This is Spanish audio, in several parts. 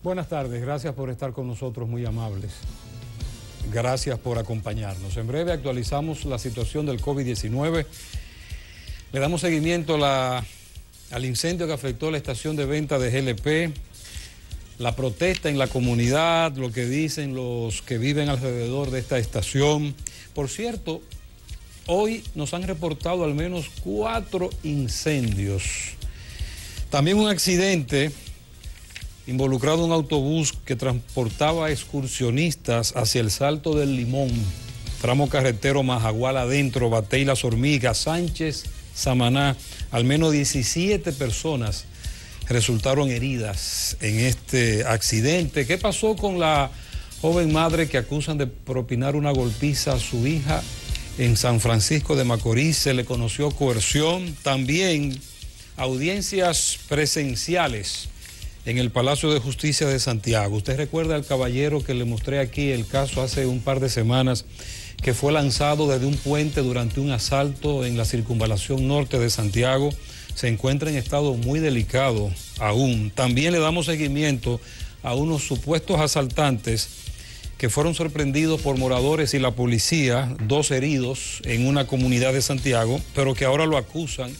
Buenas tardes, gracias por estar con nosotros, muy amables. Gracias por acompañarnos. En breve actualizamos la situación del COVID-19. Le damos seguimiento al incendio que afectó la estación de venta de GLP, la protesta en la comunidad, lo que dicen los que viven alrededor de esta estación. Por cierto, hoy nos han reportado al menos cuatro incendios. También un accidente involucrado un autobús que transportaba excursionistas hacia el Salto del Limón, tramo carretero Majagual adentro, Batey Las Hormigas, Sánchez, Samaná. Al menos 17 personas resultaron heridas en este accidente. ¿Qué pasó con la joven madre que acusan de propinar una golpiza a su hija en San Francisco de Macorís? Se le conoció coerción. También audiencias presenciales en el Palacio de Justicia de Santiago. Usted recuerda al caballero que le mostré aquí el caso hace un par de semanas, que fue lanzado desde un puente durante un asalto en la circunvalación norte de Santiago. Se encuentra en estado muy delicado aún. También le damos seguimiento a unos supuestos asaltantes que fueron sorprendidos por moradores y la policía, dos heridos en una comunidad de Santiago, pero que ahora lo acusan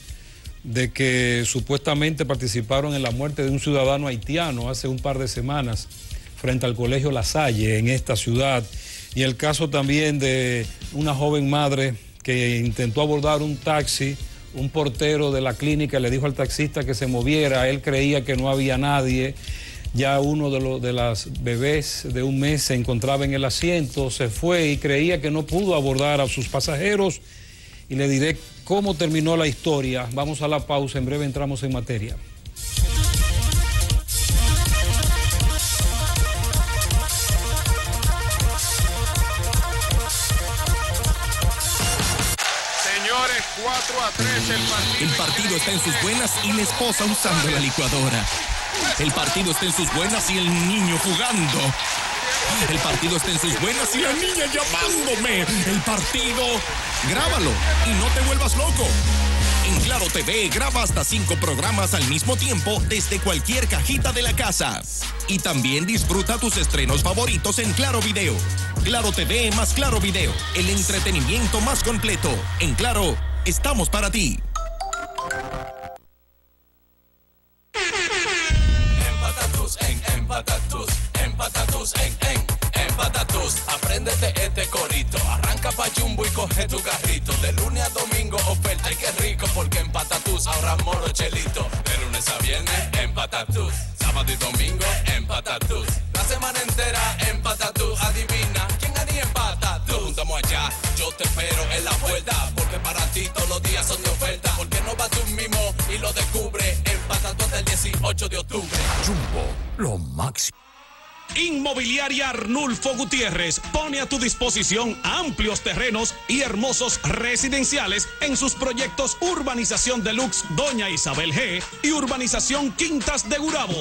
de que supuestamente participaron en la muerte de un ciudadano haitiano hace un par de semanas frente al Colegio La Salle en esta ciudad. Y el caso también de una joven madre que intentó abordar un taxi, un portero de la clínica le dijo al taxista que se moviera, él creía que no había nadie. Ya uno de, los de las bebés de un mes se encontraba en el asiento, se fue y creía que no pudo abordar a sus pasajeros. Y le diré cómo terminó la historia. Vamos a la pausa, en breve entramos en materia. Señores, 4 a 3 el partido. El partido está en sus buenas y la esposa usando la licuadora. El partido está en sus buenas y el niño jugando. El partido está en sus buenas y la niña llamándome. El partido, grábalo y no te vuelvas loco. En Claro TV graba hasta cinco programas al mismo tiempo desde cualquier cajita de la casa. Y también disfruta tus estrenos favoritos en Claro Video. Claro TV más Claro Video, el entretenimiento más completo. En Claro, estamos para ti. en, en. Apréndete este corito. Arranca pa' Jumbo y coge tu carrito. De lunes a domingo, oferta y qué rico. Porque en patatus ahora moro chelito. De lunes a viernes, en patatus. Sábado y domingo, en patatus. La semana entera, en patatus. Adivina, ¿quién haría en patatus? Nos juntamos allá, yo te espero en la puerta. Porque para ti todos los días son de oferta. Porque no vas tú mismo y lo descubre. En patatus hasta el 18 de octubre. Jumbo, lo máximo. Inmobiliaria Arnulfo Gutiérrez pone a tu disposición amplios terrenos y hermosos residenciales en sus proyectos Urbanización Deluxe Doña Isabel G y Urbanización Quintas de Gurabo.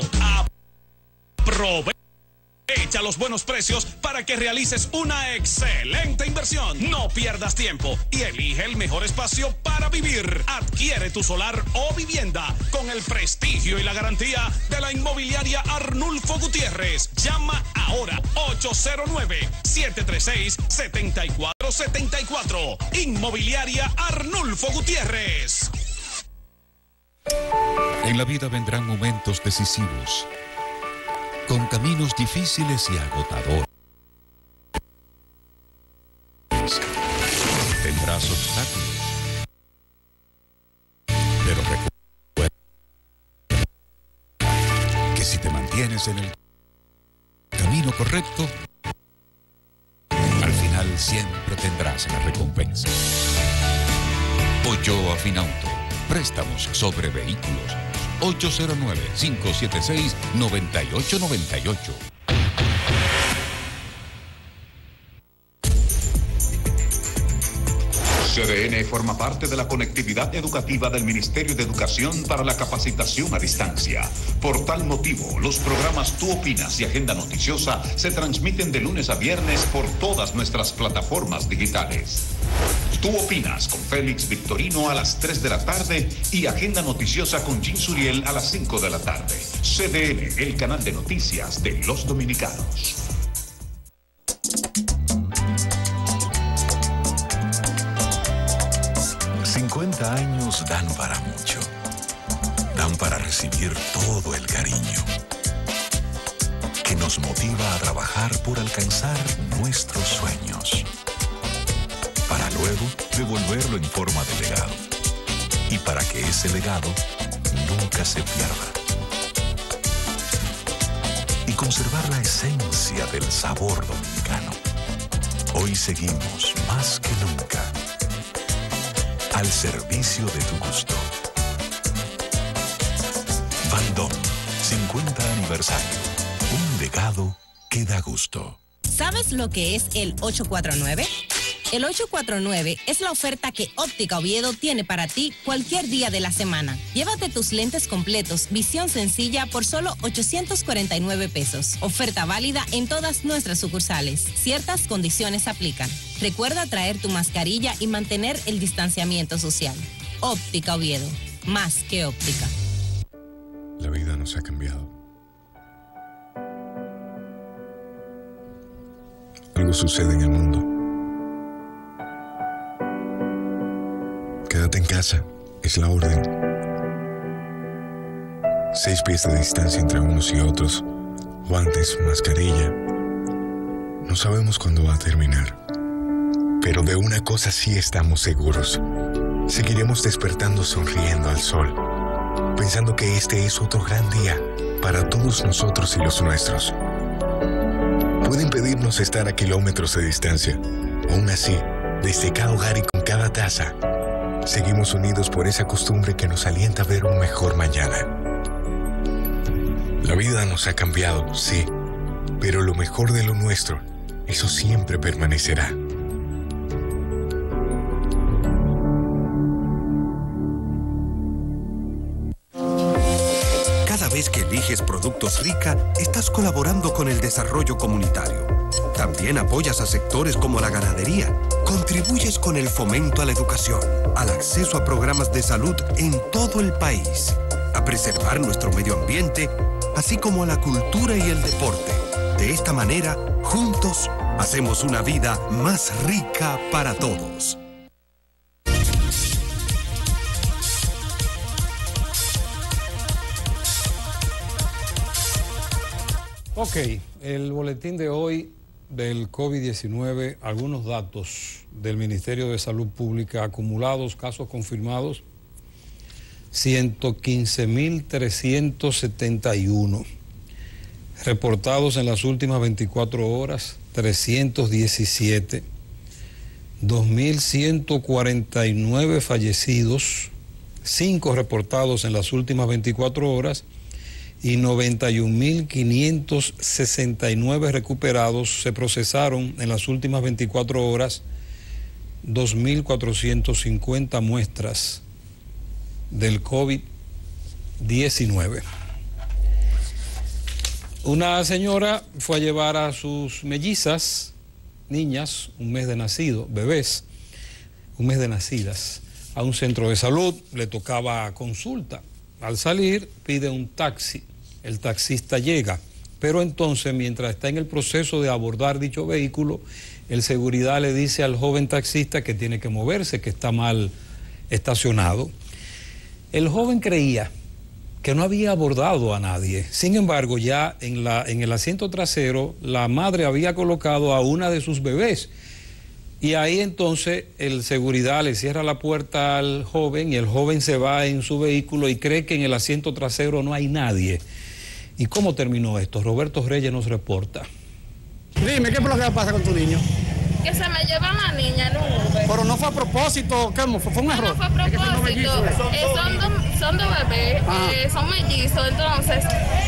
Echa los buenos precios para que realices una excelente inversión. No pierdas tiempo y elige el mejor espacio para vivir. Adquiere tu solar o vivienda con el prestigio y la garantía de la inmobiliaria Arnulfo Gutiérrez. Llama ahora 809-736-7474. Inmobiliaria Arnulfo Gutiérrez. En la vida vendrán momentos decisivos con caminos difíciles y agotadores. Tendrás obstáculos, pero recuerda que si te mantienes en el camino correcto, al final siempre tendrás la recompensa. Ochoa Finauto, préstamos sobre vehículos 809-576-9898. CDN forma parte de la conectividad educativa del Ministerio de Educación para la capacitación a distancia. Por tal motivo, los programas Tú Opinas y Agenda Noticiosa se transmiten de lunes a viernes por todas nuestras plataformas digitales. Tú opinas con Félix Victorino a las 3 de la tarde y Agenda Noticiosa con Jim Suriel a las 5 de la tarde. CDN, el canal de noticias de los dominicanos. ...50 años dan para mucho. Dan para recibir todo el cariño que nos motiva a trabajar por alcanzar nuestros sueños para luego devolverlo en forma de legado. Y para que ese legado nunca se pierda. Y conservar la esencia del sabor dominicano. Hoy seguimos más que nunca al servicio de tu gusto. Baldón, 50 aniversario. Un legado que da gusto. ¿Sabes lo que es el 849? El 849 es la oferta que Óptica Oviedo tiene para ti cualquier día de la semana. Llévate tus lentes completos, visión sencilla por solo 849 pesos. Oferta válida en todas nuestras sucursales. Ciertas condiciones aplican. Recuerda traer tu mascarilla y mantener el distanciamiento social. Óptica Oviedo, más que óptica. La vida nos ha cambiado. Algo sucede en el mundo Es la orden. Seis pies de distancia entre unos y otros, guantes, mascarilla. No sabemos cuándo va a terminar. Pero de una cosa sí estamos seguros. Seguiremos despertando sonriendo al sol, pensando que este es otro gran día para todos nosotros y los nuestros. Pueden pedirnos estar a kilómetros de distancia. Aún así, desde cada hogar y con cada taza, Seguimos unidos por esa costumbre que nos alienta a ver un mejor mañana. La vida nos ha cambiado, sí, pero lo mejor de lo nuestro, eso siempre permanecerá. Cada vez que eliges productos rica, estás colaborando con el desarrollo comunitario. También apoyas a sectores como la ganadería Contribuyes con el fomento a la educación, al acceso a programas de salud en todo el país, a preservar nuestro medio ambiente, así como a la cultura y el deporte. De esta manera, juntos, hacemos una vida más rica para todos. Ok, el boletín de hoy del COVID-19 algunos datos del Ministerio de Salud Pública acumulados, casos confirmados, 115.371. Reportados en las últimas 24 horas, 317. 2.149 fallecidos, 5 reportados en las últimas 24 horas y 91.569 recuperados. Se procesaron en las últimas 24 horas 2.450 muestras del COVID-19. Una señora fue a llevar a sus mellizas, niñas, un mes de nacido, bebés, un mes de nacidas, a un centro de salud, le tocaba consulta. Al salir pide un taxi, el taxista llega, pero entonces mientras está en el proceso de abordar dicho vehículo, el seguridad le dice al joven taxista que tiene que moverse, que está mal estacionado. El joven creía que no había abordado a nadie. Sin embargo, ya en, la, en el asiento trasero, la madre había colocado a una de sus bebés y ahí entonces el seguridad le cierra la puerta al joven y el joven se va en su vehículo y cree que en el asiento trasero no hay nadie. ¿Y cómo terminó esto? Roberto Reyes nos reporta. Dime, ¿qué es lo que pasa con tu niño? Que se me lleva la niña en un Pero no fue a propósito, ¿cómo? ¿Fue, un error? No fue a propósito. Eh, son, dos, son dos bebés, eh, son mellizos, entonces...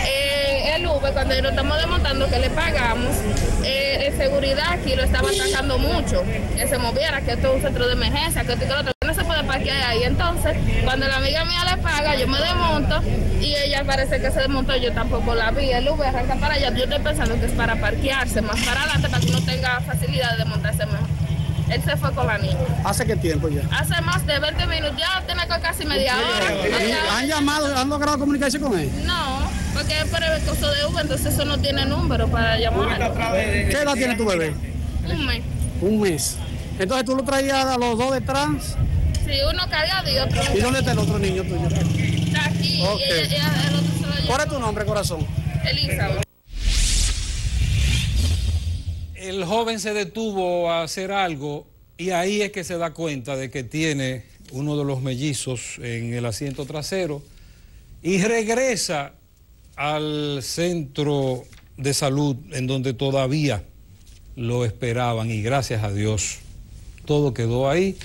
Eh, el Uber, cuando lo estamos desmontando, que le pagamos, eh, de seguridad aquí lo estaba atacando mucho, que se moviera, que esto es un centro de emergencia, que esto y que otro, no se puede parquear ahí. Entonces, cuando la amiga mía le paga, yo me desmonto y ella parece que se desmontó, yo tampoco la vi. El Uber arranca para allá, yo estoy pensando que es para parquearse más para adelante para que no tenga facilidad de desmontarse mejor. Él se fue con la niña. ¿Hace qué tiempo ya? Hace más de 20 minutos, ya tiene casi media hora. ¿Y ¿Han llamado, han logrado comunicarse con él? No, porque es por el costo de Uber, entonces eso no tiene número para llamar. ¿Qué edad tiene tu bebé? Un mes. Un mes. Entonces tú lo traías a los dos detrás. Sí, uno cargado y otro. ¿Y dónde está el otro niño tuyo? Está aquí Ok. y ella- ella- el otro se lo llevó. ¿Cuál es tu nombre, corazón? Elizabeth. El joven se detuvo a hacer algo y ahí es que se da cuenta de que tiene uno de los mellizos en el asiento trasero y regresa al centro de salud en donde todavía lo esperaban y gracias a Dios todo quedó ahí.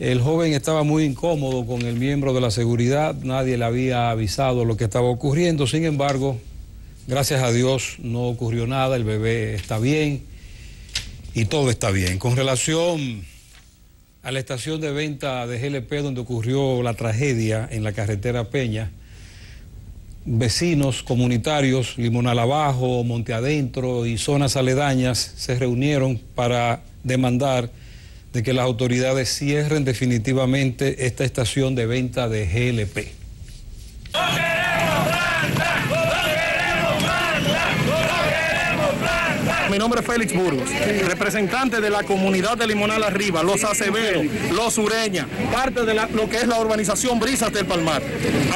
El joven estaba muy incómodo con el miembro de la seguridad, nadie le había avisado lo que estaba ocurriendo, sin embargo, gracias a Dios no ocurrió nada, el bebé está bien y todo está bien. Con relación a la estación de venta de GLP donde ocurrió la tragedia en la carretera Peña, vecinos comunitarios, Limonal Abajo, Monte Adentro y zonas aledañas se reunieron para demandar de que las autoridades cierren definitivamente esta estación de venta de GLP. Nombre es Félix Burgos, representante de la comunidad de Limonal Arriba, Los Acevedos, Los Ureña, parte de lo que es la urbanización Brisas del Palmar.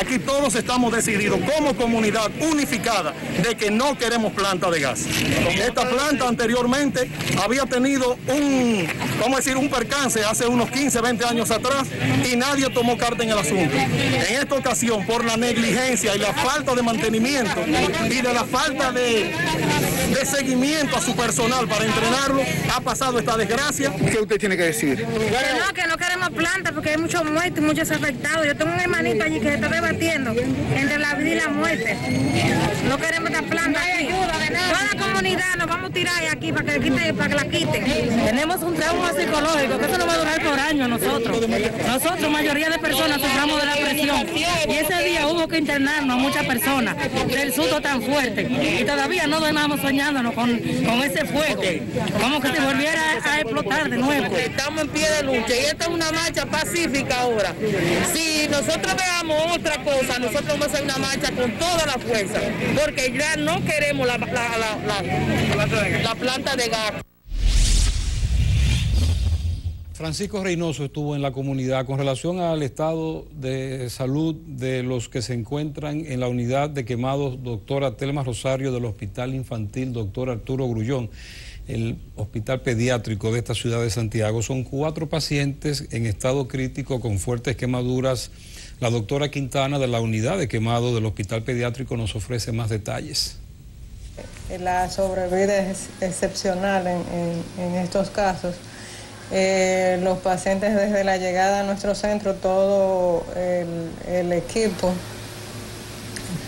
Aquí todos estamos decididos como comunidad unificada de que no queremos planta de gas. Esta planta anteriormente había tenido un, vamos decir, un percance hace unos 15, 20 años atrás y nadie tomó carta en el asunto. En esta ocasión, por la negligencia y la falta de mantenimiento y de la falta de seguimiento a su personal para entrenarlo, ha pasado esta desgracia. ¿Qué usted tiene que decir? Que no, que no queremos planta porque hay muchos muertos y muchos afectados. Yo tengo un hermanito allí que se está debatiendo entre la vida y la muerte. No queremos esta planta aquí. Toda la comunidad nos vamos a tirar aquí para que, quite, para que la quiten. Tenemos un trauma psicológico, que eso no va a durar por años nosotros. Nosotros, mayoría de personas, suframos de la presión. Y ese día hubo que internarnos a muchas personas del susto tan fuerte. Y todavía no dormamos soñándonos con, con ese fuego. Como que se volviera a explotar de nuevo. Estamos en pie de lucha y esta es una marcha pacífica ahora. Si nosotros veamos otra cosa, nosotros vamos a hacer una marcha con toda la fuerza, porque ya no queremos la- la- la- la planta de gas. Francisco Reynoso estuvo en la comunidad con relación al estado de salud de los que se encuentran en la unidad de quemados doctora Telma Rosario del Hospital Infantil doctor Arturo Grullón, el hospital pediátrico de esta ciudad de Santiago. Son cuatro pacientes en estado crítico con fuertes quemaduras. La doctora Quintana de la unidad de quemado del hospital pediátrico nos ofrece más detalles. La sobrevida es excepcional en- en estos casos. Eh, los pacientes desde la llegada a nuestro centro, todo el, equipo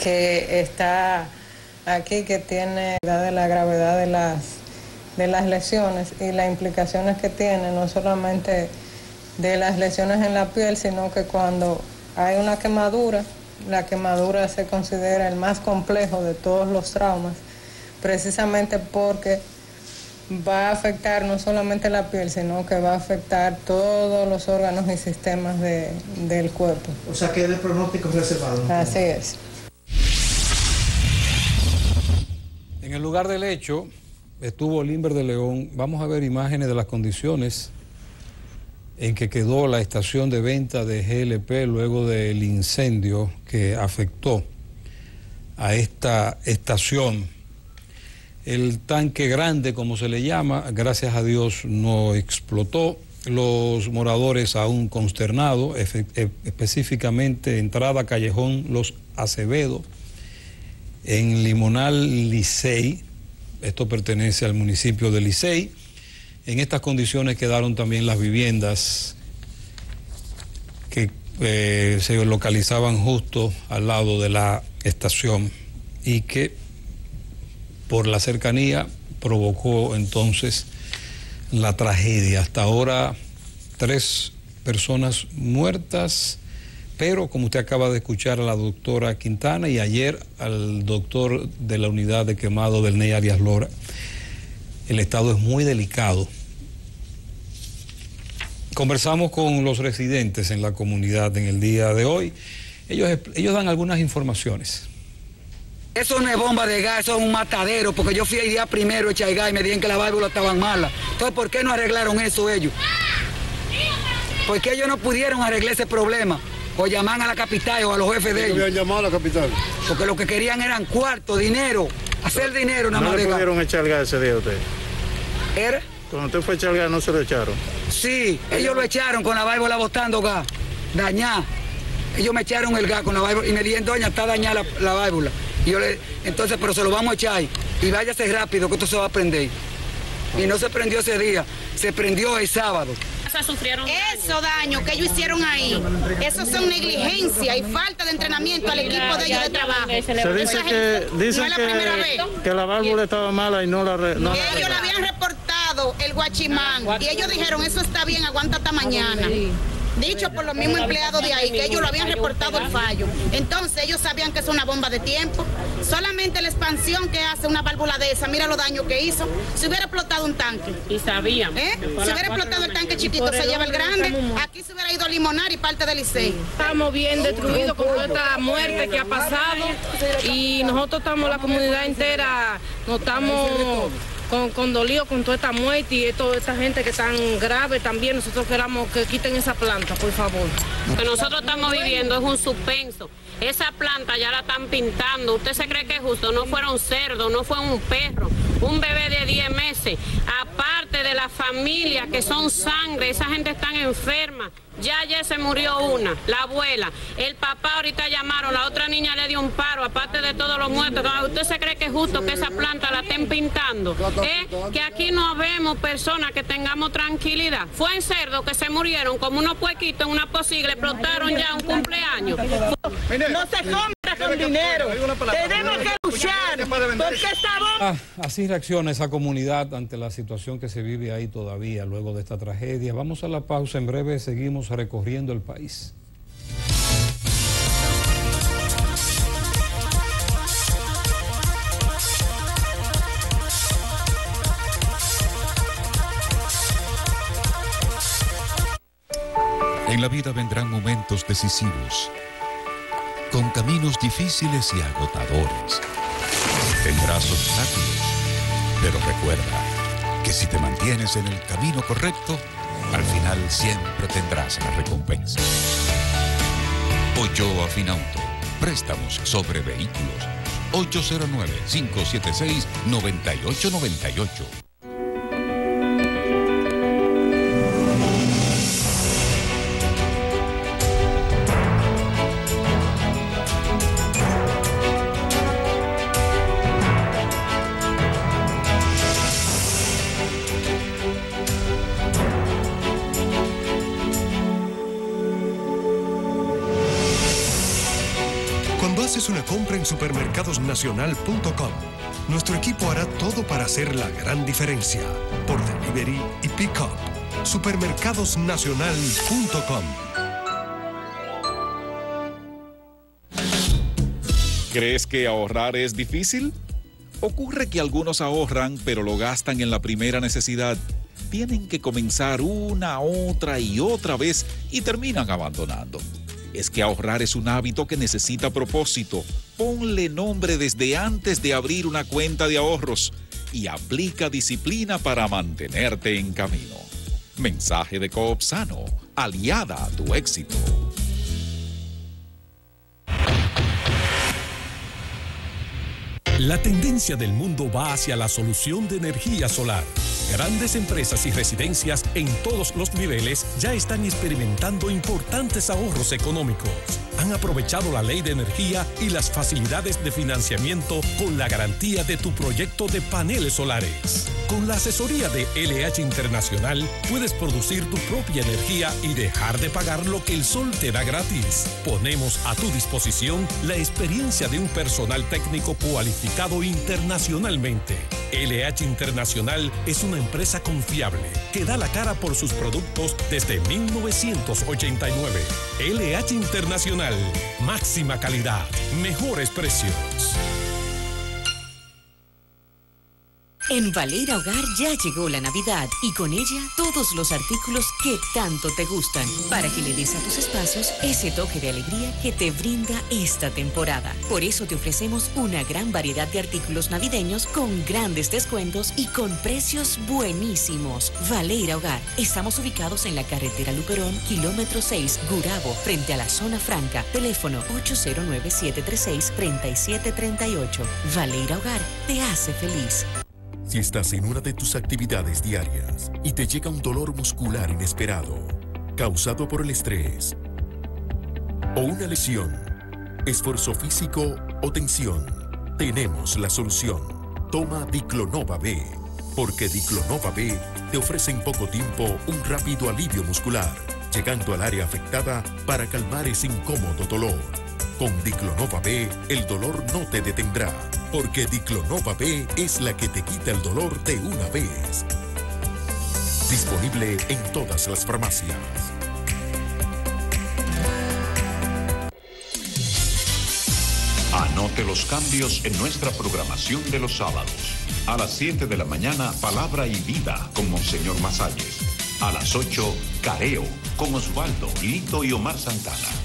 que está aquí, que tiene la gravedad de las, de las lesiones y las implicaciones que tiene, no solamente de las lesiones en la piel, sino que cuando hay una quemadura, la quemadura se considera el más complejo de todos los traumas, precisamente porque va a afectar no solamente la piel, sino que va a afectar todos los órganos y sistemas de- del cuerpo. O sea que es de pronóstico reservado. Así es. En el lugar del hecho estuvo Limber de León. Vamos a ver imágenes de las condiciones en que quedó la estación de venta de GLP luego del incendio que afectó a esta estación. El tanque grande, como se le llama, gracias a Dios no explotó. Los moradores aún consternados, e- específicamente entrada Callejón Los Acevedo, en Limonal Licey, esto pertenece al municipio de Licey. En estas condiciones quedaron también las viviendas que eh, se localizaban justo al lado de la estación y que por la cercanía provocó entonces la tragedia. Hasta ahora tres personas muertas, pero como usted acaba de escuchar a la doctora Quintana y ayer al doctor de la unidad de quemado del NEI Arias Lora, el estado es muy delicado Conversamos con los residentes en la comunidad en el día de hoy. Ellos, ellos dan algunas informaciones. Eso no es bomba de gas, eso es un matadero, porque yo fui el día primero a echar gas y me dijeron que las válvulas estaban malas. Entonces, ¿por qué no arreglaron eso ellos? ¿Por qué ellos no pudieron arreglar ese problema? O llaman a la capital o a los jefes de ellos. habían llamado a la capital? Porque lo que querían eran cuarto, dinero, hacer dinero nada ¿No más le de gas. pudieron echar gas ese día a usted? ¿Era? Cuando usted fue a echar gas, ¿no se lo echaron? Sí, ellos lo echaron con la válvula botando gas, dañada. Ellos me echaron el gas con la válvula y me dijeron, doña, está dañada la, la válvula. Y yo le, entonces, pero se lo vamos a echar y váyase rápido que esto se va a prender. Y no se prendió ese día, se prendió el sábado. sufrieron Eso daño que ellos hicieron ahí, eso son negligencia y falta de entrenamiento al equipo de ellos de trabajo. Se dice que, dicen no es la primera vez. que, que la válvula estaba mala y no la... no la ellos le arreglaron. habían reportado el guachimán y ellos dijeron eso está bien, aguanta hasta mañana. Dicho por los mismos empleados de ahí, que ellos lo habían reportado el fallo. Entonces ellos sabían que es una bomba de tiempo. Solamente la expansión que hace una válvula de esa, mira los daños que hizo. Si hubiera explotado un tanque. Y sabían. ¿Eh? Si hubiera explotado el tanque chiquito, se lleva el grande. Aquí se hubiera ido a Limonar y parte del Licey. Estamos bien destruidos con toda esta muerte que ha pasado y nosotros estamos, la comunidad entera, nos estamos con, condolidos con toda esta muerte y toda esta gente que tan grave también. Nosotros queramos que quiten esa planta, por favor. Lo que nosotros estamos viviendo es un suspenso. Esa planta ya la están pintando. ¿Usted se cree que es justo? No fueron cerdos, no fue un perro, un bebé de 10 meses. Aparte de la familia que son sangre, esa gente está enferma. Ya ayer se murió una, la abuela. El papá ahorita llamaron, la otra niña le dio un paro, aparte de todos los muertos. ¿Usted se cree que es justo que esa planta la estén pintando? ¿Eh? Que aquí no vemos personas que tengamos tranquilidad. Fue en cerdo que se murieron como unos puequitos en una posible, explotaron ya un cumpleaños. No se compra con dinero. Tenemos que luchar porque esta bomba... Ah, así reacciona esa comunidad ante la situación que se vive ahí todavía luego de esta tragedia. Vamos a la pausa, en breve seguimos recorriendo el país. En la vida vendrán momentos decisivos, con caminos difíciles y agotadores. Tendrás obstáculos, pero recuerda que si te mantienes en el camino correcto, al final siempre tendrás la recompensa. Ochoa Finauto, préstamos sobre vehículos. 809-576-9898. supermercadosnacional.com, nuestro equipo hará todo para hacer la gran diferencia. Por delivery y pick-up. Supermercadosnacional.com. ¿Crees que ahorrar es difícil? Ocurre que algunos ahorran pero lo gastan en la primera necesidad. Tienen que comenzar una, otra y otra vez y terminan abandonando. Es que ahorrar es un hábito que necesita propósito. Ponle nombre desde antes de abrir una cuenta de ahorros y aplica disciplina para mantenerte en camino. Mensaje de Coop Sano, aliada a tu éxito. La tendencia del mundo va hacia la solución de energía solar. Grandes empresas y residencias en todos los niveles ya están experimentando importantes ahorros económicos. Han aprovechado la ley de energía y las facilidades de financiamiento con la garantía de tu proyecto de paneles solares. Con la asesoría de LH Internacional puedes producir tu propia energía y dejar de pagar lo que el sol te da gratis. Ponemos a tu disposición la experiencia de un personal técnico cualificado internacionalmente. LH Internacional es una empresa confiable que da la cara por sus productos desde 1989. LH Internacional, máxima calidad, mejores precios. En Valera Hogar ya llegó la Navidad y con ella todos los artículos que tanto te gustan para que le des a tus espacios ese toque de alegría que te brinda esta temporada. Por eso te ofrecemos una gran variedad de artículos navideños con grandes descuentos y con precios buenísimos. Valera Hogar. Estamos ubicados en la carretera Luperón, kilómetro 6, Gurabo, frente a la zona franca. Teléfono 809-736-3738. Valera Hogar te hace feliz. Si estás en una de tus actividades diarias y te llega un dolor muscular inesperado, causado por el estrés, o una lesión, esfuerzo físico o tensión, tenemos la solución. Toma Diclonova B, porque Diclonova B te ofrece en poco tiempo un rápido alivio muscular, llegando al área afectada para calmar ese incómodo dolor. Con Diclonova B, el dolor no te detendrá, porque Diclonova B es la que te quita el dolor de una vez. Disponible en todas las farmacias. Anote los cambios en nuestra programación de los sábados. A las 7 de la mañana, Palabra y Vida con Monseñor Masalles. A las 8, Careo con Osvaldo, Lito y Omar Santana.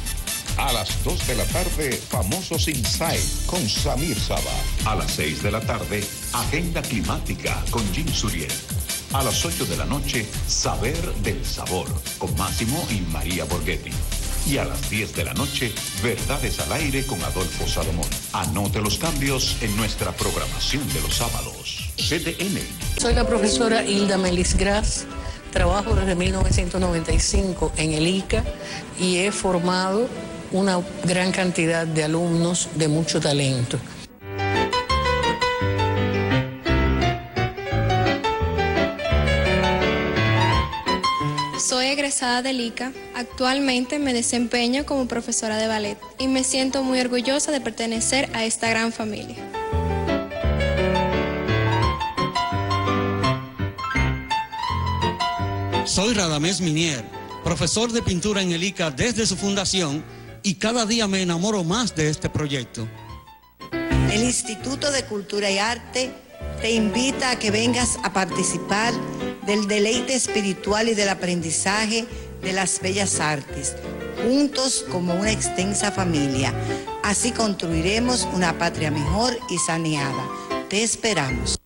A las 2 de la tarde, Famosos Inside con Samir Saba. A las 6 de la tarde, Agenda Climática con Jim Suriel. A las 8 de la noche, Saber del Sabor con Máximo y María Borghetti. Y a las 10 de la noche, Verdades al Aire con Adolfo Salomón. Anote los cambios en nuestra programación de los sábados. CDN. Soy la profesora Hilda Melis Gras. Trabajo desde 1995 en el ICA y he formado una gran cantidad de alumnos de mucho talento. Soy egresada del ICA. Actualmente me desempeño como profesora de ballet y me siento muy orgullosa de pertenecer a esta gran familia. Soy Radamés Minier, profesor de pintura en el ICA desde su fundación y cada día me enamoro más de este proyecto. El Instituto de Cultura y Arte te invita a que vengas a participar del deleite espiritual y del aprendizaje de las bellas artes, juntos como una extensa familia. Así construiremos una patria mejor y saneada. Te esperamos.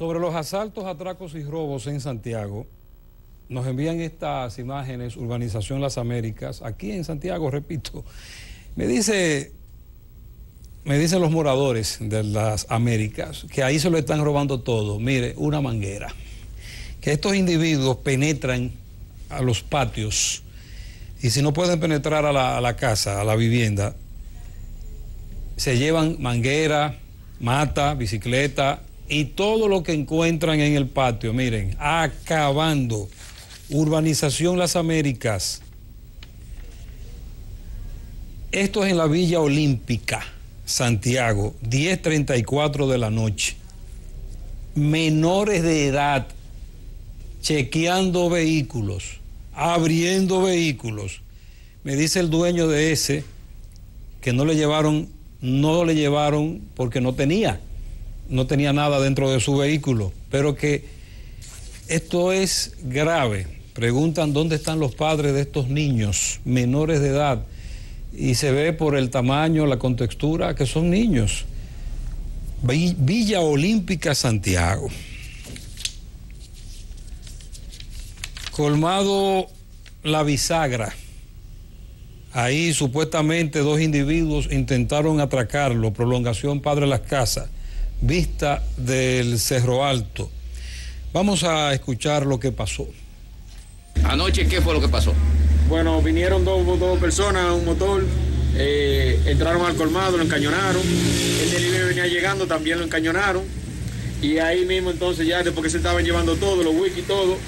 Sobre los asaltos, atracos y robos en Santiago, nos envían estas imágenes, Urbanización Las Américas, aquí en Santiago, repito. Me dice, me dicen los moradores de las Américas que ahí se lo están robando todo. Mire, una manguera. Que estos individuos penetran a los patios y si no pueden penetrar a la, a la casa, a la vivienda, se llevan manguera, mata, bicicleta y todo lo que encuentran en el patio. Miren, acabando. Urbanización Las Américas. Esto es en la Villa Olímpica, Santiago, 10.34 de la noche. Menores de edad chequeando vehículos, abriendo vehículos. Me dice el dueño de ese que no le llevaron, no le llevaron porque no tenía, no tenía nada dentro de su vehículo, pero que esto es grave. Preguntan dónde están los padres de estos niños menores de edad y se ve por el tamaño, la contextura, que son niños. Villa Olímpica Santiago. Colmado La Bisagra. Ahí supuestamente dos individuos intentaron atracarlo, prolongación Padre Las Casas, vista del Cerro Alto. Vamos a escuchar lo que pasó. Anoche, ¿qué fue lo que pasó? Bueno, vinieron dos, dos personas, un motor, eh, entraron al colmado, lo encañonaron. El delivery venía llegando, también lo encañonaron. Y ahí mismo entonces ya después que se estaban llevando todo, los wiki y todo,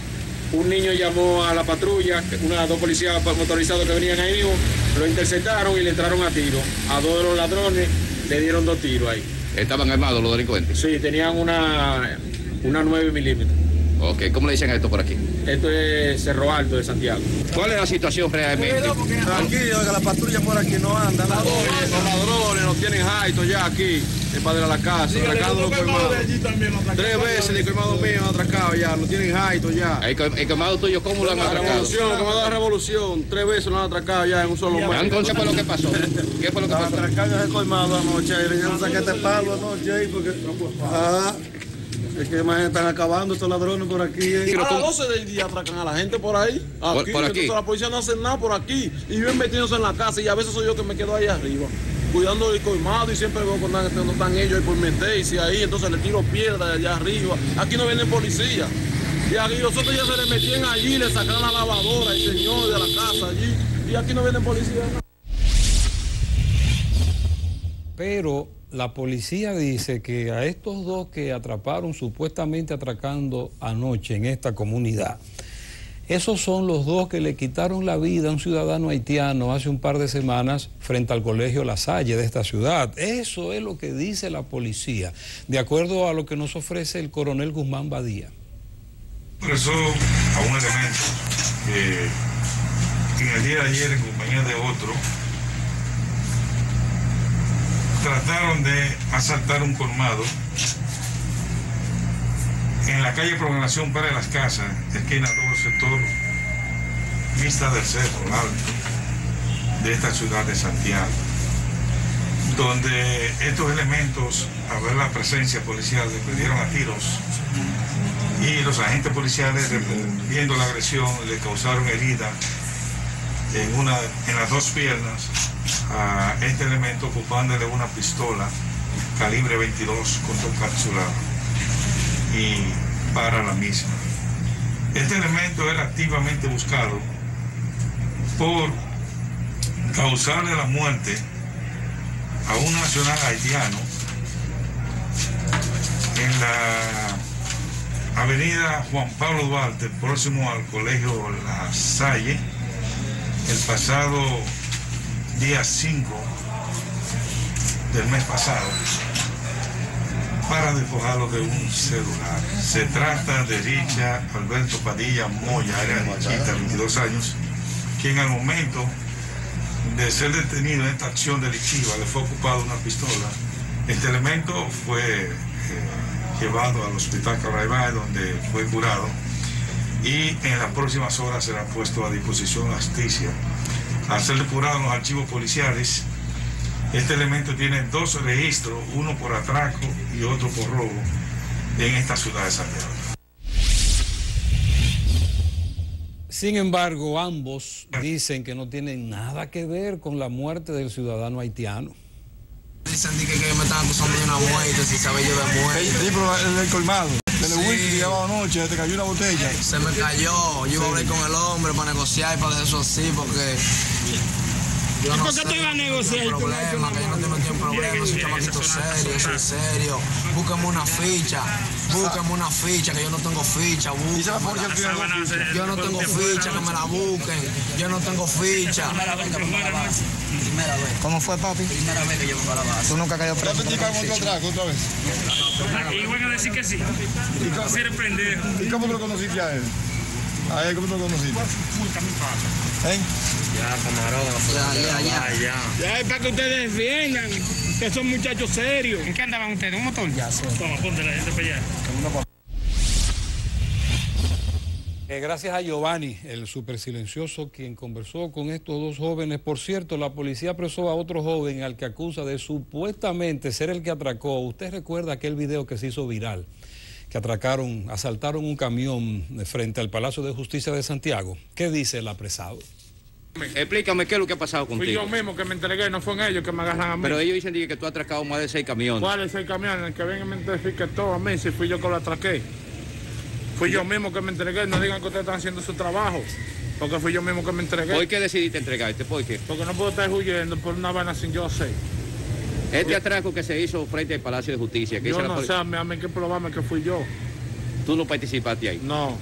un niño llamó a la patrulla, una, dos policías motorizados que venían ahí mismo, lo interceptaron y le entraron a tiro. A dos de los ladrones le dieron dos tiros ahí. ¿Estaban armados los delincuentes? Sí, tenían una, una 9 milímetros. Ok, ¿cómo le dicen a esto por aquí? Esto es Cerro Alto de Santiago. ¿Cuál es la situación realmente? Tranquilo, que la patrulla por aquí no anda. Los ladrones nos tienen jaito ya aquí, el padre de la casa, atracando los colmados. Tres veces el colmado mío han atracado ya, nos tienen jaito ya. ¿El, co- el colmado tuyo cómo lo han La atracado? revolución, el colmado de la revolución, tres veces lo han atracado ya en un solo mes. Entonces, ¿qué fue lo que pasó? ¿Qué fue lo que pasó? Atracando ese colmado anoche, le dieron saquete palo anoche ahí porque... Ah, es que más están acabando estos ladrones por aquí. eh. A las 12 del día atracan a la gente por ahí. Aquí, por aquí. entonces la policía no hace nada por aquí. Y viven metiéndose en la casa y a veces soy yo que me quedo ahí arriba. Cuidando el colmado y siempre veo cuando están, no están ellos ahí por meterse ahí, entonces le tiro piedra de allá arriba. Aquí no vienen policías. Y aquí nosotros ya se le metían allí, le sacaron la lavadora, el señor de la casa allí. Y aquí no vienen policías. Pero la policía dice que a estos dos que atraparon supuestamente atracando anoche en esta comunidad, esos son los dos que le quitaron la vida a un ciudadano haitiano hace un par de semanas frente al colegio La Salle de esta ciudad. Eso es lo que dice la policía, de acuerdo a lo que nos ofrece el coronel Guzmán Badía. Ingresó a un elemento que en el día de ayer, en compañía de otro, trataron de asaltar un colmado en la calle Programación para las Casas, esquina todo sector, vista del cerro alto de esta ciudad de Santiago, donde estos elementos, a ver la presencia policial, le prendieron a tiros y los agentes policiales, viendo la agresión, le causaron herida en, una, en las dos piernas a este elemento ocupándole una pistola calibre 22 encapsulado y para la misma. Este elemento era activamente buscado por causarle la muerte a un nacional haitiano en la avenida Juan Pablo Duarte, próximo al colegio La Salle, el pasado día 5 del mes pasado, para despojarlo de un celular. Se trata de Richard Alberto Padilla Moya, área de Chiquita, 22 años, quien al momento de ser detenido en esta acción delictiva le fue ocupado una pistola. Este elemento fue eh, llevado al hospital Carraibay donde fue curado y en las próximas horas será puesto a disposición la justicia. Al ser depurado en los archivos policiales, este elemento tiene dos registros, uno por atraco y otro por robo en esta ciudad de Santiago. Sin embargo, ambos dicen que no tienen nada que ver con la muerte del ciudadano haitiano. Dicen que, me están acusando de una muerte, si sabe yo de muerte. Sí, pero el colmado, Sí. whisky que llevaba anoche, te cayó una botella. Se me cayó, yo iba a hablar con el hombre para negociar y para eso así, porque... Yo ¿Y no por qué tú ibas a yo no negociar no problema, que yo no tengo ningún problema, soy un chamaquito serio, soy serio. Búsqueme una ficha, búsqueme una ficha, que yo no tengo ficha, búsqueme. Yo no tengo ficha, que me la busquen. Yo no tengo ficha. Primera vez. ¿Cómo fue, papi? Primera vez que yo vengo a la base. ¿Tú nunca cayó preso? ¿Te con otro atraco otra vez? Y van a decir que sí. Si eres pendejo. ¿Y cómo tú lo conociste a él? A él, ¿cómo tú lo conociste? ¿Eh? Ya, camarón, Ya, ya, ya. Ya es para que ustedes defiendan que son muchachos serios. ¿En qué andaban ustedes? ¿Un motor? Ya, Toma, ponte la gente para allá. Eh, gracias a Giovanni, el súper silencioso, quien conversó con estos dos jóvenes. Por cierto, la policía apresó a otro joven al que acusa de supuestamente ser el que atracó. Usted recuerda aquel video que se hizo viral, que atracaron, asaltaron un camión frente al Palacio de Justicia de Santiago. ¿Qué dice el apresado? Explícame qué es lo que ha pasado Fui contigo. yo mismo que me entregué, no fueron ellos que me agarran a mí. Pero ellos dicen que tú has atracado más de seis camiones. ¿Cuál es el camión? El que venga y me etiquetó a mí, si fui yo que lo atraqué. Fui yo mismo que me entregué, no digan que ustedes están haciendo su trabajo, porque fui yo mismo que me entregué. ¿Por qué decidiste entregarte? ¿Por qué? Porque no puedo estar huyendo por una vaina sin yo sé. Este atraco que se hizo frente al Palacio de Justicia, que Yo hizo la no poli- sé, a mí, a mí que probarme que fui yo. tú no participaste ahí. No.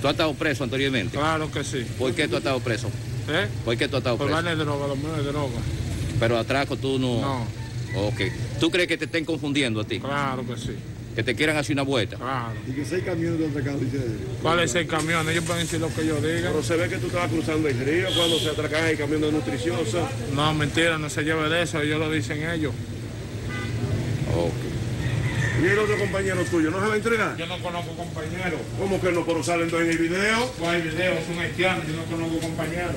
¿Tú has estado preso anteriormente? Claro que sí. ¿Por qué tú has estado preso? ¿Eh? ¿Por qué tú has estado Por preso? vaina de droga, lo mío es droga. Pero atraco tú no... No. Ok. ¿Tú crees que te estén confundiendo a ti? Claro que sí. Que te quieran hacer una vuelta. Y que seis camiones de atracado, dice. ¿Cuáles seis camiones? Ellos pueden decir lo que yo diga. Pero se ve que tú estabas cruzando el río cuando se atracan el camión de nutriciosa. No, mentira, no se lleve de eso, ellos lo dicen ellos. Y el otro compañero tuyo, ¿no se va a entregar? Yo no conozco compañeros. ¿Cómo que no? Pero salen dos en el video. ¿Cuál hay video? Es un haitiano, yo no conozco compañeros.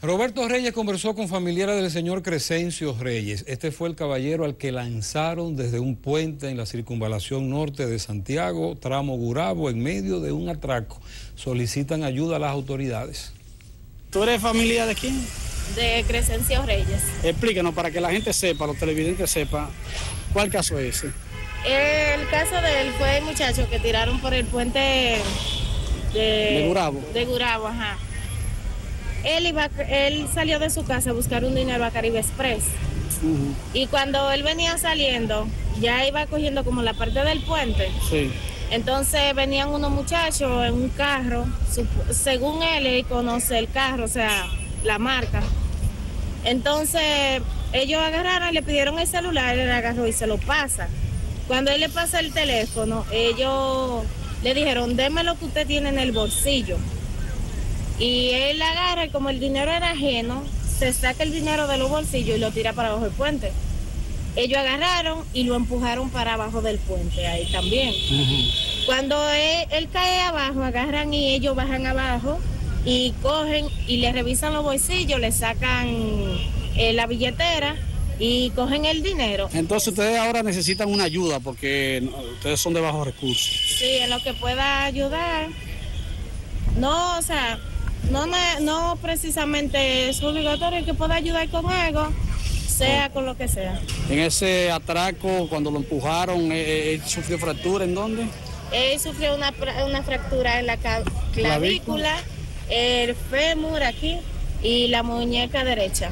Roberto Reyes conversó con familiares del señor Crescencio Reyes. Este fue el caballero al que lanzaron desde un puente en la circunvalación norte de Santiago, tramo Gurabo, en medio de un atraco. Solicitan ayuda a las autoridades. ¿Tú eres familia de quién? De Crescencio Reyes. Explícanos para que la gente sepa, los televidentes sepan, ¿cuál caso es ese? El caso de él fue el muchacho que tiraron por el puente de, De Gurabo. De Gurabo, ajá. Él, iba, él salió de su casa a buscar un dinero a Caribe Express. Y cuando él venía saliendo, ya iba cogiendo como la parte del puente. Sí. Entonces venían unos muchachos en un carro, según él, él conoce el carro, o sea, la marca. Entonces ellos agarraron y le pidieron el celular, él agarró y se lo pasa. Cuando él le pasa el teléfono, ellos le dijeron, deme lo que usted tiene en el bolsillo. Y él agarra y como el dinero era ajeno, se saca el dinero de los bolsillos y lo tira para abajo del puente. Ellos agarraron y lo empujaron para abajo del puente, ahí también. Cuando él, él cae abajo, agarran y ellos bajan abajo y cogen y le revisan los bolsillos, le sacan eh, la billetera y cogen el dinero. Entonces ustedes ahora necesitan una ayuda porque ustedes son de bajos recursos. Sí, en lo que pueda ayudar. No, o sea, no, me- no precisamente es obligatorio que pueda ayudar con algo, sea con lo que sea. En ese atraco, cuando lo empujaron, eh, él sufrió fractura, ¿en dónde? Él sufrió una, una fractura en la clavícula, el fémur aquí y la muñeca derecha.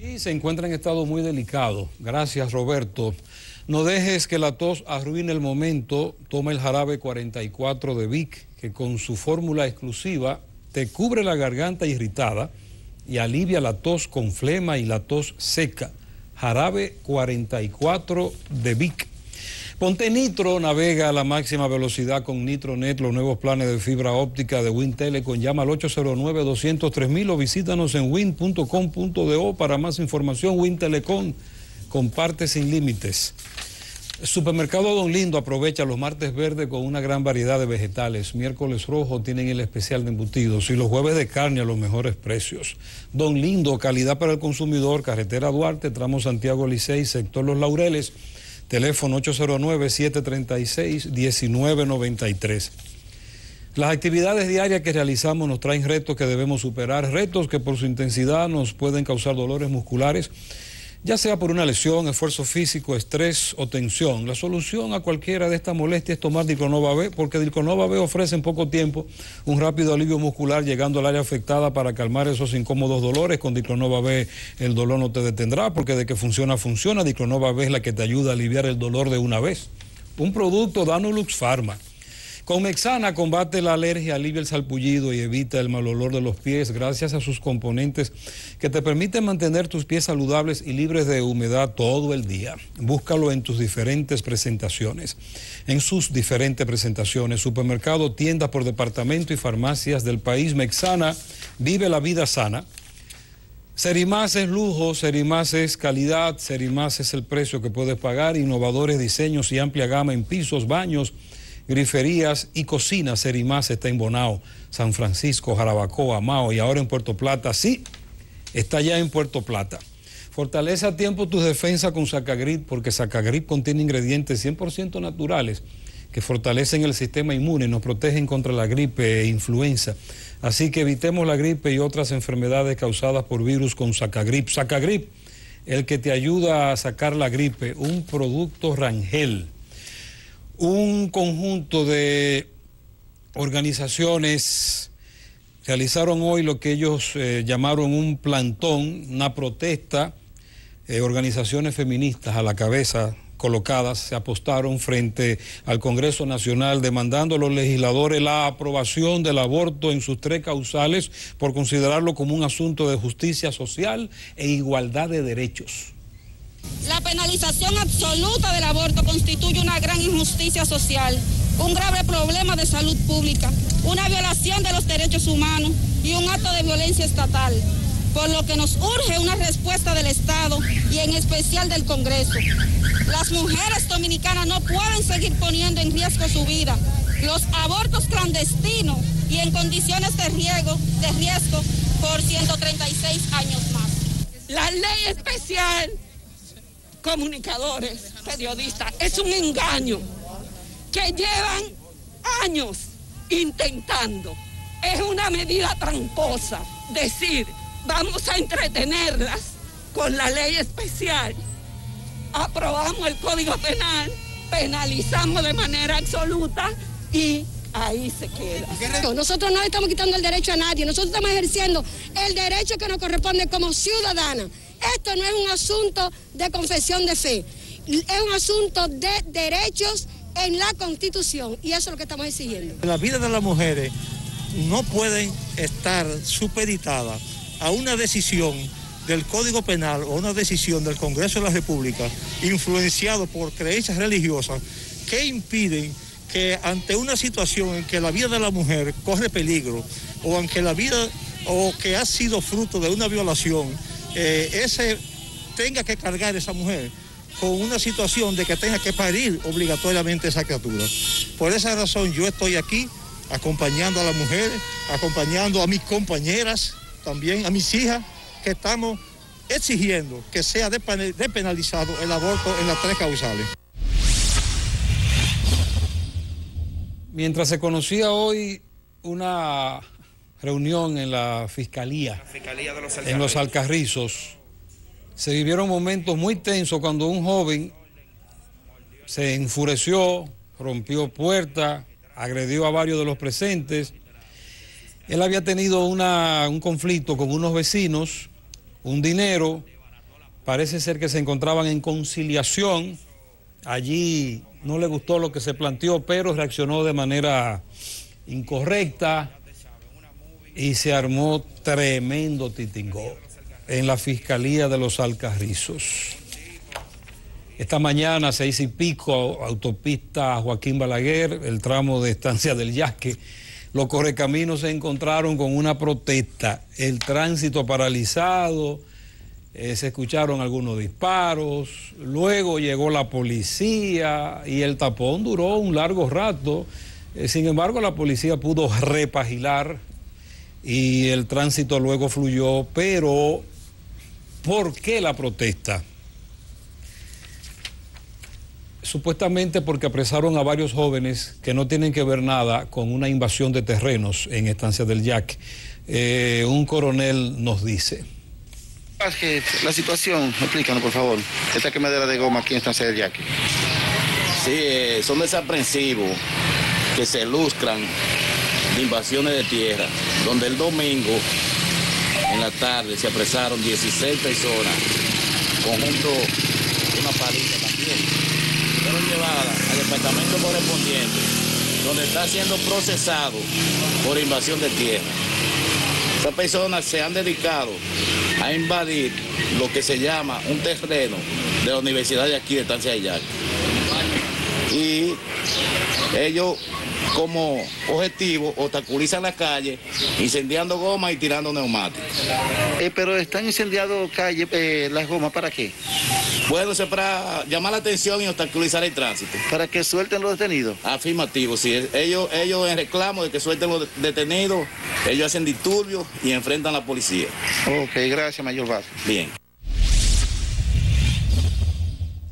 Y se encuentra en estado muy delicado. Gracias, Roberto. No dejes que la tos arruine el momento. Toma el jarabe 44 de Vic, que con su fórmula exclusiva te cubre la garganta irritada y alivia la tos con flema y la tos seca. Jarabe 44 de Vic. Ponte Nitro, navega a la máxima velocidad con NitroNet, los nuevos planes de fibra óptica de Win Telecom. Llama al 809-203 o visítanos en win.com.do para más información. Win Telecom, comparte sin límites. Supermercado Don Lindo aprovecha los martes verdes con una gran variedad de vegetales. Miércoles rojo tienen el especial de embutidos y los jueves de carne a los mejores precios. Don Lindo, calidad para el consumidor, carretera Duarte, tramo Santiago Licey, sector Los Laureles. Teléfono 809-736-1993. Las actividades diarias que realizamos nos traen retos que debemos superar, retos que por su intensidad nos pueden causar dolores musculares, ya sea por una lesión, esfuerzo físico, estrés o tensión. La solución a cualquiera de estas molestias es tomar Diclonova B, porque Diclonova B ofrece en poco tiempo un rápido alivio muscular llegando al área afectada para calmar esos incómodos dolores. Con Diclonova B el dolor no te detendrá, porque de que funciona, funciona. Diclonova B es la que te ayuda a aliviar el dolor de una vez. Un producto Danulux Pharma. Con Mexana combate la alergia, alivia el salpullido y evita el mal olor de los pies gracias a sus componentes que te permiten mantener tus pies saludables y libres de humedad todo el día. Búscalo en tus diferentes presentaciones. En sus diferentes presentaciones, supermercado, tiendas por departamento y farmacias del país. Mexana vive la vida sana. Serimás es lujo, Serimás es calidad, Serimás es el precio que puedes pagar, innovadores diseños y amplia gama en pisos, baños, griferías y cocinas. Serimás está en Bonao, San Francisco, Jarabacoa, Mao y ahora en Puerto Plata. Sí, está ya en Puerto Plata. Fortalece a tiempo tus defensas con Sacagrip porque Sacagrip contiene ingredientes 100% naturales que fortalecen el sistema inmune y nos protegen contra la gripe e influenza. Así que evitemos la gripe y otras enfermedades causadas por virus con Sacagrip. Sacagrip, el que te ayuda a sacar la gripe, un producto Rangel. Un conjunto de organizaciones realizaron hoy lo que ellos eh, llamaron un plantón, una protesta, eh, organizaciones feministas a la cabeza colocadas se apostaron frente al Congreso Nacional demandando a los legisladores la aprobación del aborto en sus tres causales por considerarlo como un asunto de justicia social e igualdad de derechos. La penalización absoluta del aborto constituye una gran injusticia social, un grave problema de salud pública, una violación de los derechos humanos y un acto de violencia estatal por lo que nos urge una respuesta del Estado y en especial del Congreso. Las mujeres dominicanas no pueden seguir poniendo en riesgo su vida. Los abortos clandestinos y en condiciones de riesgo, de riesgo por 136 años más. La ley especial, comunicadores, periodistas, es un engaño que llevan años intentando. Es una medida tramposa decir vamos a entretenerlas con la ley especial. Aprobamos el Código Penal, penalizamos de manera absoluta y ahí se queda. Nosotros no estamos quitando el derecho a nadie, nosotros estamos ejerciendo el derecho que nos corresponde como ciudadana. Esto no es un asunto de confesión de fe, es un asunto de derechos en la Constitución y eso es lo que estamos exigiendo. La vida de las mujeres no puede estar supeditada a una decisión del Código Penal o una decisión del Congreso de la República influenciado por creencias religiosas que impiden que ante una situación en que la vida de la mujer corre peligro o aunque la vida o que ha sido fruto de una violación, eh, ese tenga que cargar esa mujer con una situación de que tenga que parir obligatoriamente esa criatura. Por esa razón yo estoy aquí acompañando a las mujeres, acompañando a mis compañeras también a mis hijas que estamos exigiendo que sea depenalizado el aborto en las tres causales. Mientras se conocía hoy una reunión en la Fiscalía, en los Alcarrizos, se vivieron momentos muy tensos cuando un joven se enfureció, rompió puertas, agredió a varios de los presentes. Él había tenido un conflicto con unos vecinos, un dinero, parece ser que se encontraban en conciliación. Allí no le gustó lo que se planteó, pero reaccionó de manera incorrecta y se armó tremendo titingó en la Fiscalía de los Alcarrizos. Esta mañana, seis y pico, autopista Joaquín Balaguer, el tramo de Estancia del Yasque los correcaminos se encontraron con una protesta, el tránsito paralizado, eh, se escucharon algunos disparos, luego llegó la policía y el tapón duró un largo rato. Eh, sin embargo, la policía pudo repagilar y el tránsito luego fluyó, pero ¿por qué la protesta? supuestamente porque apresaron a varios jóvenes que no tienen que ver nada con una invasión de terrenos en Estancia del Yaque. Eh, un coronel nos dice. La situación, explícanos por favor, esta quemadera de goma aquí en Estancia del Yaque. Sí, eh, son desaprensivos que se lustran invasiones de tierra, donde el domingo en la tarde se apresaron 16 personas, conjunto una parilla también fueron llevadas al departamento correspondiente, donde está siendo procesado por invasión de tierra. Estas personas se han dedicado a invadir lo que se llama un terreno de la Universidad de aquí de Estancia de Yaque. Y ellos como objetivo obstaculizan la calle, incendiando gomas y tirando neumáticos. Eh, pero están incendiando calle, eh, las gomas, ¿para qué? Bueno, es para llamar la atención y obstaculizar el tránsito. ¿Para que suelten los detenidos? Afirmativo, sí. Ellos, ellos en reclamo de que suelten los detenidos, ellos hacen disturbios y enfrentan a la policía. Ok, gracias, Mayor Vaz. Bien.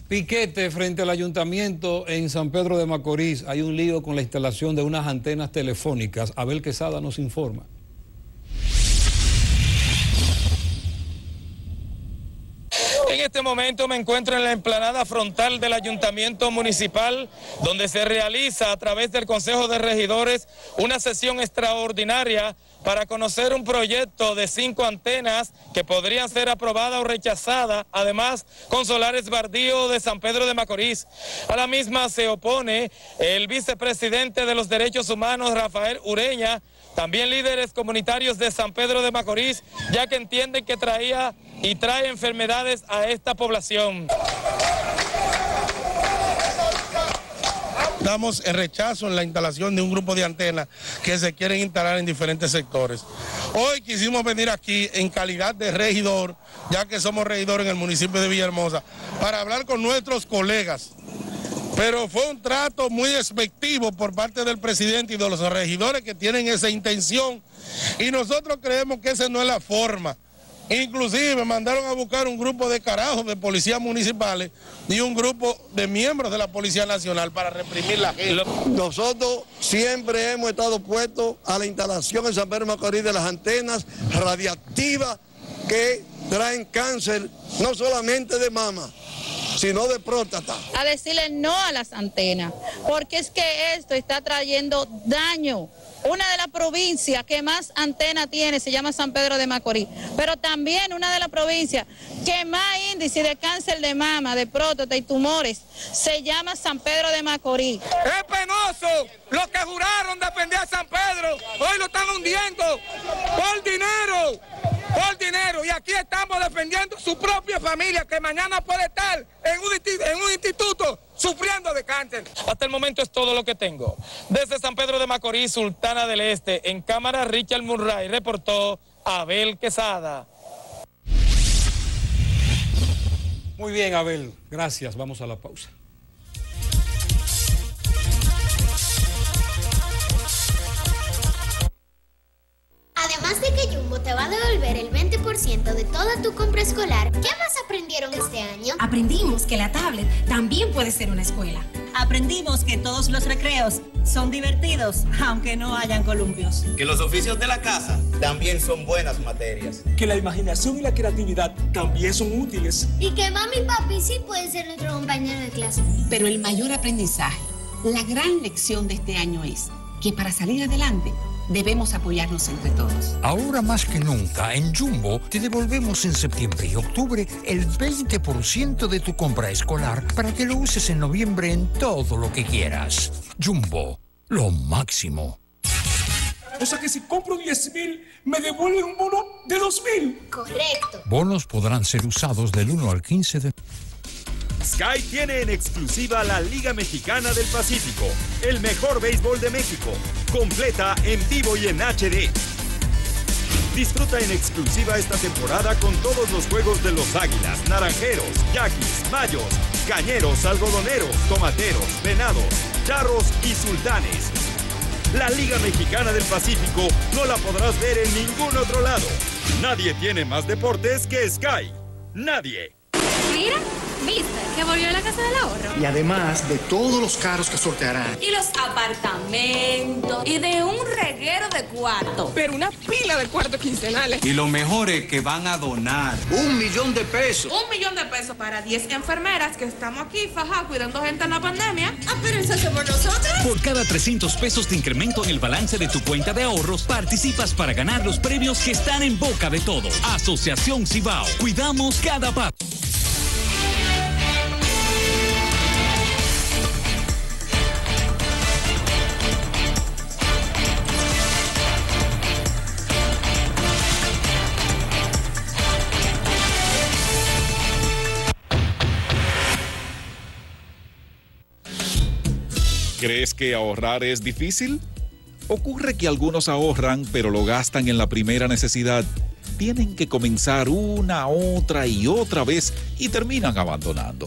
Piquete frente al ayuntamiento en San Pedro de Macorís. Hay un lío con la instalación de unas antenas telefónicas. Abel Quesada nos informa. En este momento me encuentro en la emplanada frontal del Ayuntamiento Municipal, donde se realiza a través del Consejo de Regidores una sesión extraordinaria para conocer un proyecto de cinco antenas que podrían ser aprobadas o rechazadas, además con solares bardío de San Pedro de Macorís. A la misma se opone el vicepresidente de los Derechos Humanos, Rafael Ureña, también líderes comunitarios de San Pedro de Macorís, ya que entienden que traía y trae enfermedades a esta población. Damos el rechazo en la instalación de un grupo de antenas que se quieren instalar en diferentes sectores. Hoy quisimos venir aquí en calidad de regidor, ya que somos regidores en el municipio de Villahermosa, para hablar con nuestros colegas. Pero fue un trato muy despectivo por parte del presidente y de los regidores que tienen esa intención. Y nosotros creemos que esa no es la forma. Inclusive mandaron a buscar un grupo de carajos de policías municipales y un grupo de miembros de la Policía Nacional para reprimir la gente. Nosotros siempre hemos estado puestos a la instalación en San Pedro Macorís de las antenas radiactivas que traen cáncer no solamente de mama, sino de próstata. A decirle no a las antenas, porque es que esto está trayendo daño una de las provincias que más antenas tiene se llama San Pedro de Macorís, pero también una de las provincias que más índice de cáncer de mama, de próstata y tumores se llama San Pedro de Macorís. Es penoso, los que juraron defender a San Pedro, hoy lo están hundiendo por dinero, por dinero, y aquí estamos defendiendo su propia familia que mañana puede estar en un, en un instituto sufriendo de cáncer. Hasta el momento es todo lo que tengo. Desde San Pedro de Macorís, Sultana del Este, en cámara Richard Murray, reportó Abel Quesada. Muy bien, Abel. Gracias. Vamos a la pausa. Además de que Jumbo te va a devolver el 20% de toda tu compra escolar, ¿qué más aprendieron este año? Aprendimos que la tablet también puede ser una escuela. Aprendimos que todos los recreos son divertidos, aunque no hayan columpios. Que los oficios de la casa también son buenas materias. Que la imaginación y la creatividad también son útiles. Y que mami y papi sí pueden ser nuestro compañero de clase. Pero el mayor aprendizaje, la gran lección de este año es que para salir adelante debemos apoyarnos entre todos. Ahora más que nunca, en Jumbo te devolvemos en septiembre y octubre el 20% de tu compra escolar para que lo uses en noviembre en todo lo que quieras. Jumbo, lo máximo. O sea que si compro 10 mil, me devuelven un bono de 2 mil. Correcto. Bonos podrán ser usados del 1 al 15 de... Sky tiene en exclusiva la Liga Mexicana del Pacífico, el mejor béisbol de México, completa en vivo y en HD. Disfruta en exclusiva esta temporada con todos los juegos de los Águilas, Naranjeros, Yaquis, Mayos, Cañeros, Algodoneros, Tomateros, Venados, Charros y Sultanes. La Liga Mexicana del Pacífico no la podrás ver en ningún otro lado. Nadie tiene más deportes que Sky. Nadie. Viste que volvió a la casa del ahorro. Y además de todos los carros que sortearán. Y los apartamentos. Y de un reguero de cuartos. Pero una pila de cuartos quincenales. Y lo mejor es que van a donar. Un millón de pesos. Un millón de pesos para 10 enfermeras que estamos aquí, faja, cuidando gente en la pandemia. Ah, pero eso somos nosotros. Por cada 300 pesos de incremento en el balance de tu cuenta de ahorros, participas para ganar los premios que están en boca de todos. Asociación Cibao. Cuidamos cada paso. ¿Crees que ahorrar es difícil? Ocurre que algunos ahorran pero lo gastan en la primera necesidad. Tienen que comenzar una, otra y otra vez y terminan abandonando.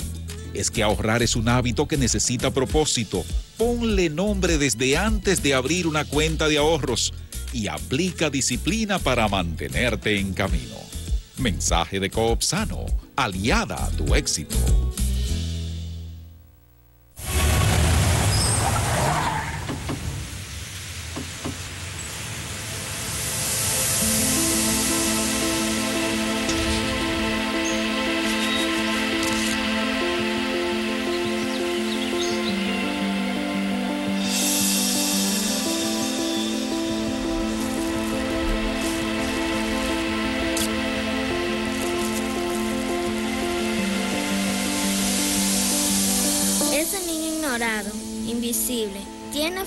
Es que ahorrar es un hábito que necesita propósito. Ponle nombre desde antes de abrir una cuenta de ahorros y aplica disciplina para mantenerte en camino. Mensaje de Coop Sano, aliada a tu éxito.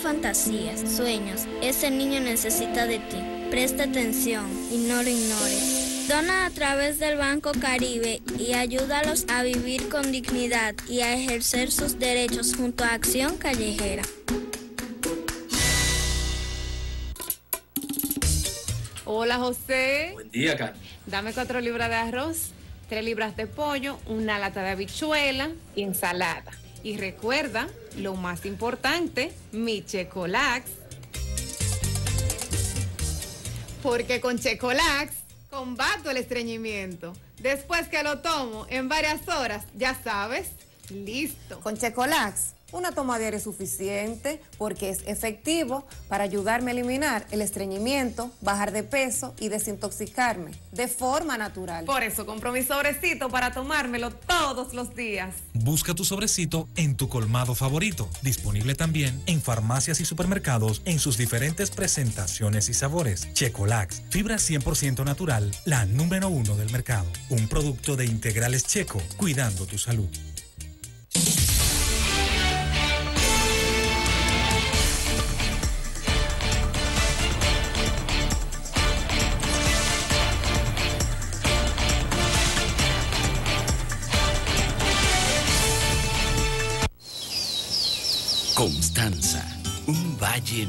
Fantasías, sueños. Ese niño necesita de ti. Presta atención y no lo ignores. Dona a través del Banco Caribe y ayúdalos a vivir con dignidad y a ejercer sus derechos junto a Acción Callejera. Hola José. Buen día, Carmen. Dame cuatro libras de arroz, tres libras de pollo, una lata de habichuela y ensalada. Y recuerda, lo más importante, mi Checolax. Porque con Checolax combato el estreñimiento. Después que lo tomo en varias horas, ya sabes, listo. Con Checolax una toma diaria es suficiente porque es efectivo para ayudarme a eliminar el estreñimiento, bajar de peso y desintoxicarme de forma natural. Por eso compro mi sobrecito para tomármelo todos los días. Busca tu sobrecito en tu colmado favorito, disponible también en farmacias y supermercados en sus diferentes presentaciones y sabores. Checolax, fibra 100% natural, la número uno del mercado. Un producto de integrales checo, cuidando tu salud.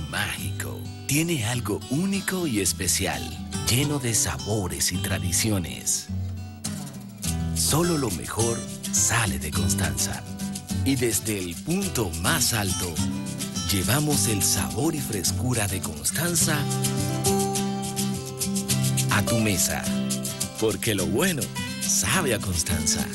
Mágico. Tiene algo único y especial, lleno de sabores y tradiciones. Solo lo mejor sale de Constanza. Y desde el punto más alto, llevamos el sabor y frescura de Constanza a tu mesa. Porque lo bueno sabe a Constanza.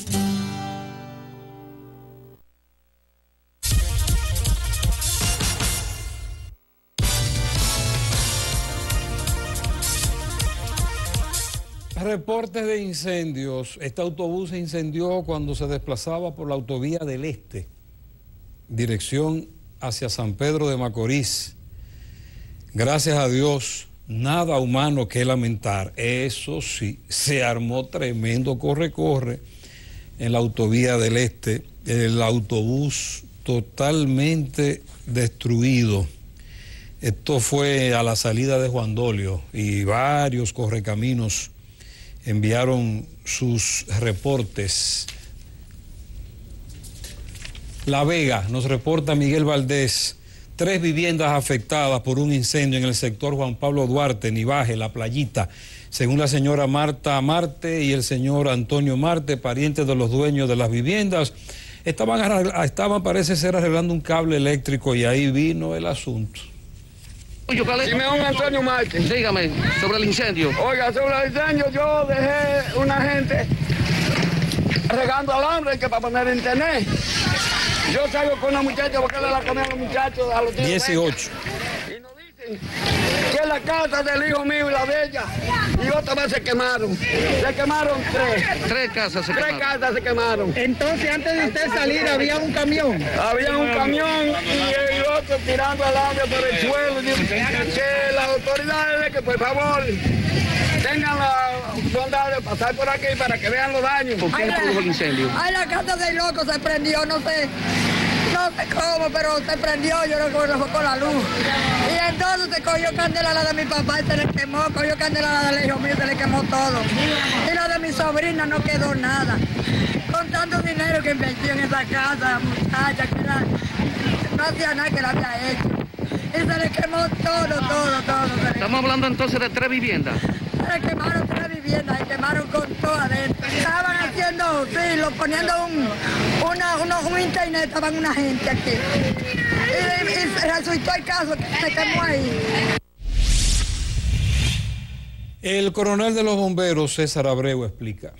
Reportes de incendios. Este autobús se incendió cuando se desplazaba por la autovía del Este, dirección hacia San Pedro de Macorís. Gracias a Dios, nada humano que lamentar. Eso sí, se armó tremendo corre-corre en la autovía del Este. El autobús totalmente destruido. Esto fue a la salida de Juan Dolio y varios correcaminos enviaron sus reportes. La Vega nos reporta Miguel Valdés, tres viviendas afectadas por un incendio en el sector Juan Pablo Duarte, Nivaje, La Playita. Según la señora Marta Marte y el señor Antonio Marte, parientes de los dueños de las viviendas, estaban, estaban parece ser arreglando un cable eléctrico y ahí vino el asunto. Simeón Antonio Márquez. Dígame, sobre el incendio. Oiga, sobre el incendio yo dejé una gente regando alambre que para poner internet. Yo salgo con una muchacha porque le la comida a los muchachos a los 18 que la casa del hijo mío y la de ella y otra vez se quemaron. Se quemaron tres. Tres casas se tres quemaron. casas se quemaron. Entonces antes de usted salir había un camión. Había un camión y el otro tirando alambre por el suelo. Que las autoridades que por favor tengan la bondad de pasar por aquí para que vean los daños. ¿Por qué produjo el incendio? Ay, la casa del loco se prendió, no sé. No sé cómo, pero se prendió, yo no fue con la luz. Y entonces se cogió candela la de mi papá y se le quemó, cogió candela la del hijo mío y se le quemó todo. Y la de mi sobrina no quedó nada. Con tanto dinero que invirtió en esa casa, muchacha, que la, no hacía nada que la había hecho. Y se le quemó todo, todo, todo. Estamos hablando entonces de tres viviendas. Se quemaron tres viviendas y quemaron con todo adentro. Estaban haciendo, sí, lo, poniendo un, una, uno, un internet, estaban una gente aquí. Y, y resultó el caso que se quemó ahí. El coronel de los bomberos, César Abreu, explica.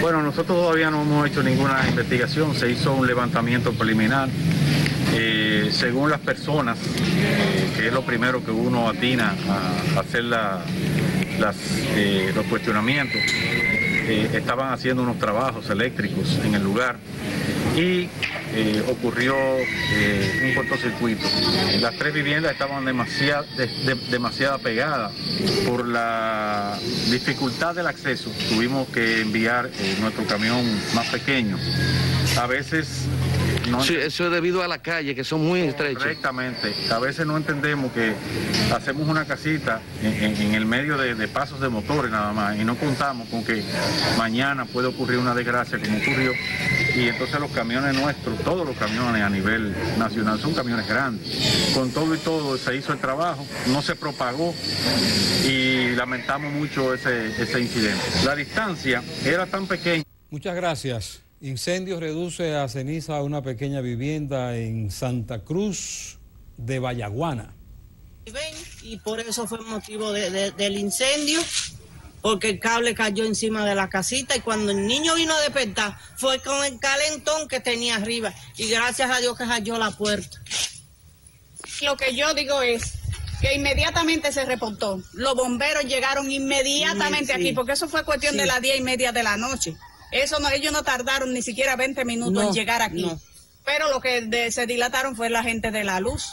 Bueno, nosotros todavía no hemos hecho ninguna investigación, se hizo un levantamiento preliminar. Eh, según las personas, eh, que es lo primero que uno atina a hacer la, eh, los cuestionamientos, eh, estaban haciendo unos trabajos eléctricos en el lugar y eh, ocurrió un cortocircuito. Las tres viviendas estaban demasiado, de- de- demasiado pegadas por la dificultad del acceso. Tuvimos que enviar nuestro camión más pequeño a veces no Sí, eso es debido a la calle, que son muy estrechas. Correctamente. A veces no entendemos que hacemos una casita en, en- en el medio de, de pasos de motores nada más y no contamos con que mañana puede ocurrir una desgracia como ocurrió y entonces los camiones nuestros, todos los camiones a nivel nacional son camiones grandes. Con todo y todo se hizo el trabajo, no se propagó y lamentamos mucho ese, ese incidente. La distancia era tan pequeña. Muchas gracias. Incendio reduce a ceniza una pequeña vivienda en Santa Cruz de Vallaguana. y por eso fue motivo de- de- del incendio, porque el cable cayó encima de la casita y cuando el niño vino a despertar fue con el calentón que tenía arriba y gracias a Dios que halló la puerta. Lo que yo digo es que inmediatamente se reportó. Los bomberos llegaron inmediatamente Sí, sí. aquí, porque eso fue cuestión de las diez y media de la noche. Eso no, ellos no tardaron ni siquiera 20 minutos No, en llegar aquí. no. Pero lo que de- se dilataron fue la gente de la luz.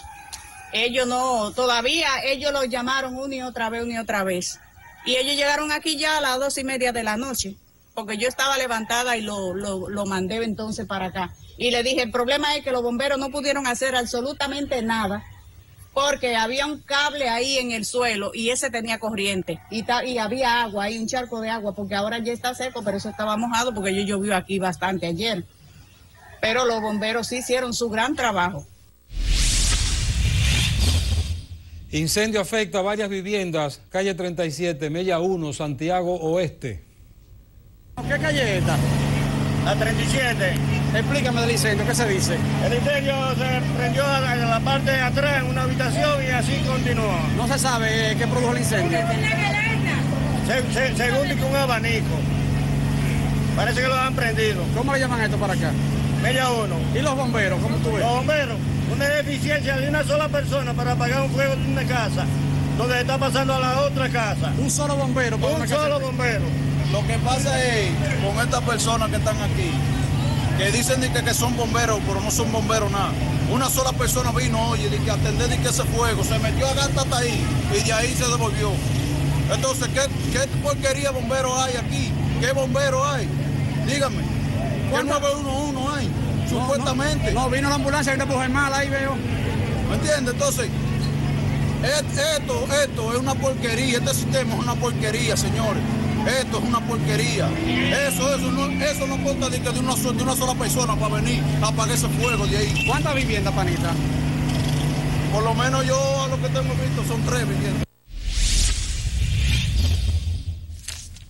Ellos no, todavía ellos los llamaron una y otra vez, una y otra vez. Y ellos llegaron aquí ya a las dos y media de la noche, porque yo estaba levantada y lo, lo, lo mandé entonces para acá. Y le dije, el problema es que los bomberos no pudieron hacer absolutamente nada, porque había un cable ahí en el suelo y ese tenía corriente. Y, ta- y había agua, ahí un charco de agua, porque ahora ya está seco, pero eso estaba mojado porque yo llovió aquí bastante ayer. Pero los bomberos sí hicieron su gran trabajo. Incendio afecta a varias viviendas, calle 37, Mella 1, Santiago Oeste. ¿Qué calle es esta? La 37. Explícame del incendio, ¿qué se dice? El incendio se prendió en la parte de atrás, en una habitación, y así continuó. No se sabe eh, qué produjo el incendio. Se- se- según dice un abanico. Parece que lo han prendido. ¿Cómo le llaman esto para acá? Media uno. ¿Y los bomberos? ¿Cómo tú ves? Los bomberos, una deficiencia de una sola persona para apagar un fuego de una casa, donde está pasando a la otra casa. Un solo bombero para Un una solo bombero. Lo que pasa es con estas personas que están aquí, que dicen de que, que son bomberos, pero no son bomberos nada. Una sola persona vino, oye, de que atender de que ese fuego, se metió a gata hasta ahí y de ahí se devolvió. Entonces, ¿qué, qué porquería bomberos hay aquí? ¿Qué bomberos hay? Dígame. ¿Qué 911 hay? Supuestamente. No, vino la ambulancia y una mujer mala ahí veo. ¿Me entiendes? Entonces, esto, esto es una porquería, este sistema es una porquería, señores. Esto es una porquería. Eso, eso no, eso no consta de, que de, una, de una sola persona para venir a apagar ese fuego de ahí. ¿Cuántas viviendas, panita? Por lo menos yo a lo que tengo visto son tres viviendas.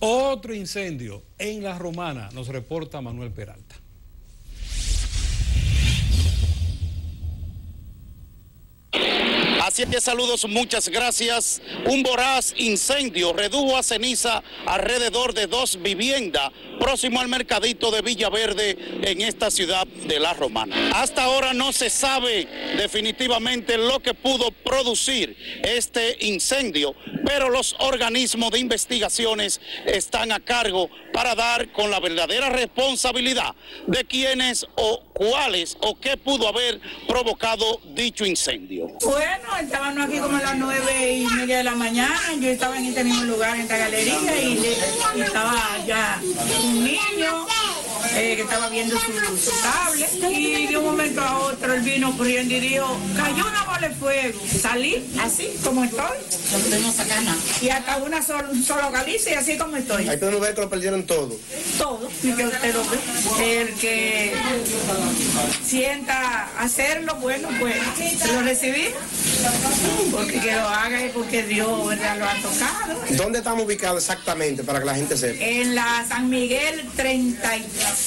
Otro incendio en La Romana, nos reporta Manuel Peralta. Así que saludos, muchas gracias. Un voraz incendio redujo a ceniza alrededor de dos viviendas próximo al mercadito de Villaverde en esta ciudad de La Romana. Hasta ahora no se sabe definitivamente lo que pudo producir este incendio, pero los organismos de investigaciones están a cargo para dar con la verdadera responsabilidad de quiénes o cuáles o qué pudo haber provocado dicho incendio. Bueno, estábamos aquí como a las nueve y media de la mañana. Yo estaba en este mismo lugar, en esta galería, y, y estaba ya un niño eh, que estaba viendo su, su tablet. Y de un momento a otro él vino corriendo y dijo: Cayó una bola de fuego. Salí así como estoy. No sacar nada. Y hasta una sol- un solo galicia y así como estoy. Ahí podemos ver que lo perdieron todo. Todo, y que usted lo ve. El que sienta hacerlo, bueno, pues lo recibimos. Porque que lo haga es porque Dios ¿verdad? lo ha tocado. ¿Dónde estamos ubicados exactamente para que la gente sepa? En la San Miguel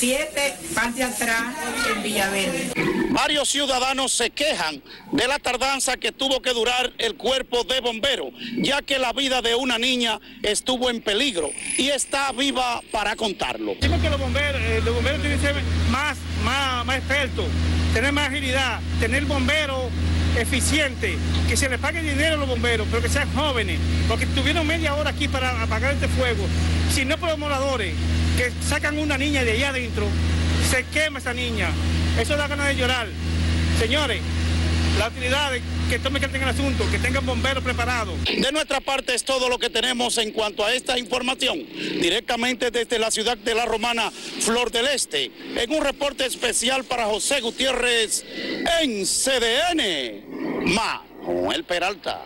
37, parte atrás, en Villaverde. Varios ciudadanos se quejan de la tardanza que tuvo que durar el cuerpo de bombero, ya que la vida de una niña estuvo en peligro y está viva para contarlo. Decimos que los bomberos, eh, los bomberos tienen que ser más, más, más expertos, tener más agilidad, tener bomberos eficientes, que se les pague dinero a los bomberos, pero que sean jóvenes, porque tuvieron media hora aquí para apagar este fuego. Si no por los moradores, que sacan una niña de allá adentro, se quema esa niña. Eso da ganas de llorar. Señores, las utilidades que tomen carta en el asunto, que tengan bomberos preparados. De nuestra parte es todo lo que tenemos en cuanto a esta información, directamente desde la ciudad de La Romana, Flor del Este, en un reporte especial para José Gutiérrez en CDN. Manuel Peralta.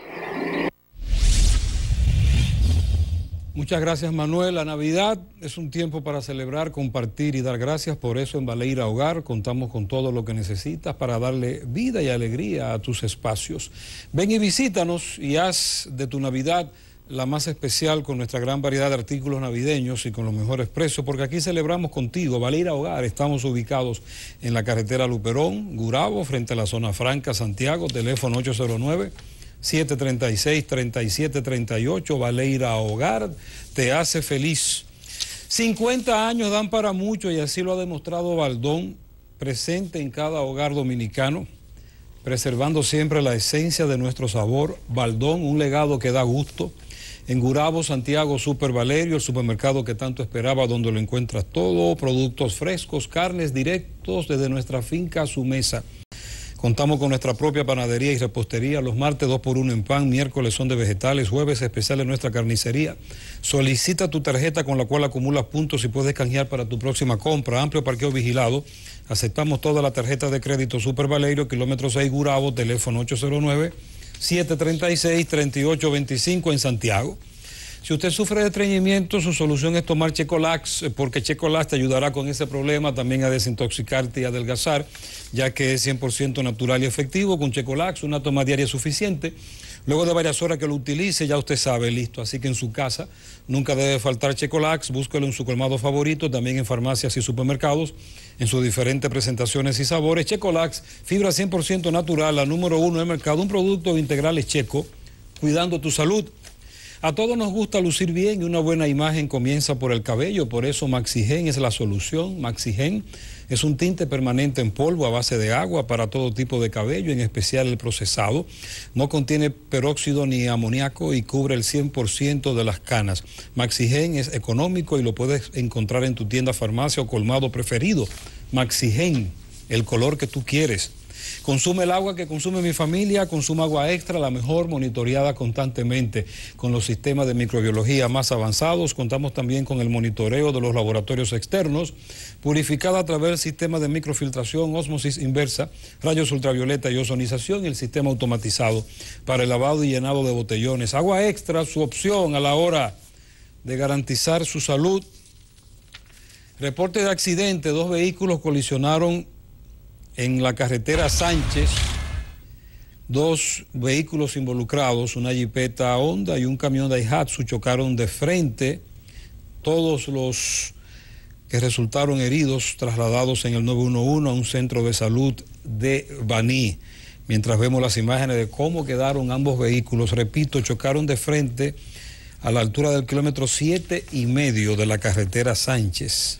Muchas gracias Manuel. La Navidad es un tiempo para celebrar, compartir y dar gracias. Por eso en Baleira Hogar contamos con todo lo que necesitas para darle vida y alegría a tus espacios. Ven y visítanos y haz de tu Navidad la más especial con nuestra gran variedad de artículos navideños y con los mejores precios, porque aquí celebramos contigo. Baleira Hogar, estamos ubicados en la carretera Luperón, Gurabo, frente a la zona franca, Santiago, teléfono 809. 736-3738, Valeira Hogar, te hace feliz. 50 años dan para mucho y así lo ha demostrado Baldón, presente en cada hogar dominicano, preservando siempre la esencia de nuestro sabor. Baldón, un legado que da gusto. En Gurabo, Santiago, Super Valerio, el supermercado que tanto esperaba, donde lo encuentras todo, productos frescos, carnes directos desde nuestra finca a su mesa. Contamos con nuestra propia panadería y repostería. Los martes 2 por 1 en pan, miércoles son de vegetales, jueves especial en nuestra carnicería. Solicita tu tarjeta con la cual acumulas puntos y puedes canjear para tu próxima compra. Amplio parqueo vigilado. Aceptamos toda la tarjeta de crédito Super Valerio, kilómetro 6 Gurabo, teléfono 809-736-3825 en Santiago. Si usted sufre de estreñimiento, su solución es tomar Checolax, eh, porque Checolax te ayudará con ese problema también a desintoxicarte y adelgazar, ya que es 100% natural y efectivo. Con Checolax, una toma diaria suficiente. Luego de varias horas que lo utilice, ya usted sabe, listo. Así que en su casa nunca debe faltar Checolax. Búsquelo en su colmado favorito, también en farmacias y supermercados, en sus diferentes presentaciones y sabores. Checolax, fibra 100% natural, la número uno del mercado, un producto integral es checo, cuidando tu salud. A todos nos gusta lucir bien y una buena imagen comienza por el cabello, por eso Maxigen es la solución. Maxigen es un tinte permanente en polvo a base de agua para todo tipo de cabello, en especial el procesado. No contiene peróxido ni amoníaco y cubre el 100% de las canas. Maxigen es económico y lo puedes encontrar en tu tienda, farmacia o colmado preferido. Maxigen, el color que tú quieres. Consume el agua que consume mi familia, consume agua extra, la mejor monitoreada constantemente con los sistemas de microbiología más avanzados. Contamos también con el monitoreo de los laboratorios externos, purificada a través del sistema de microfiltración, osmosis inversa, rayos ultravioleta y ozonización y el sistema automatizado para el lavado y llenado de botellones. Agua extra, su opción a la hora de garantizar su salud. Reporte de accidente, dos vehículos colisionaron en la carretera Sánchez, dos vehículos involucrados, una jipeta Honda y un camión Daihatsu chocaron de frente. Todos los que resultaron heridos trasladados en el 911 a un centro de salud de Baní. Mientras vemos las imágenes de cómo quedaron ambos vehículos, repito, chocaron de frente a la altura del kilómetro siete y medio de la carretera Sánchez.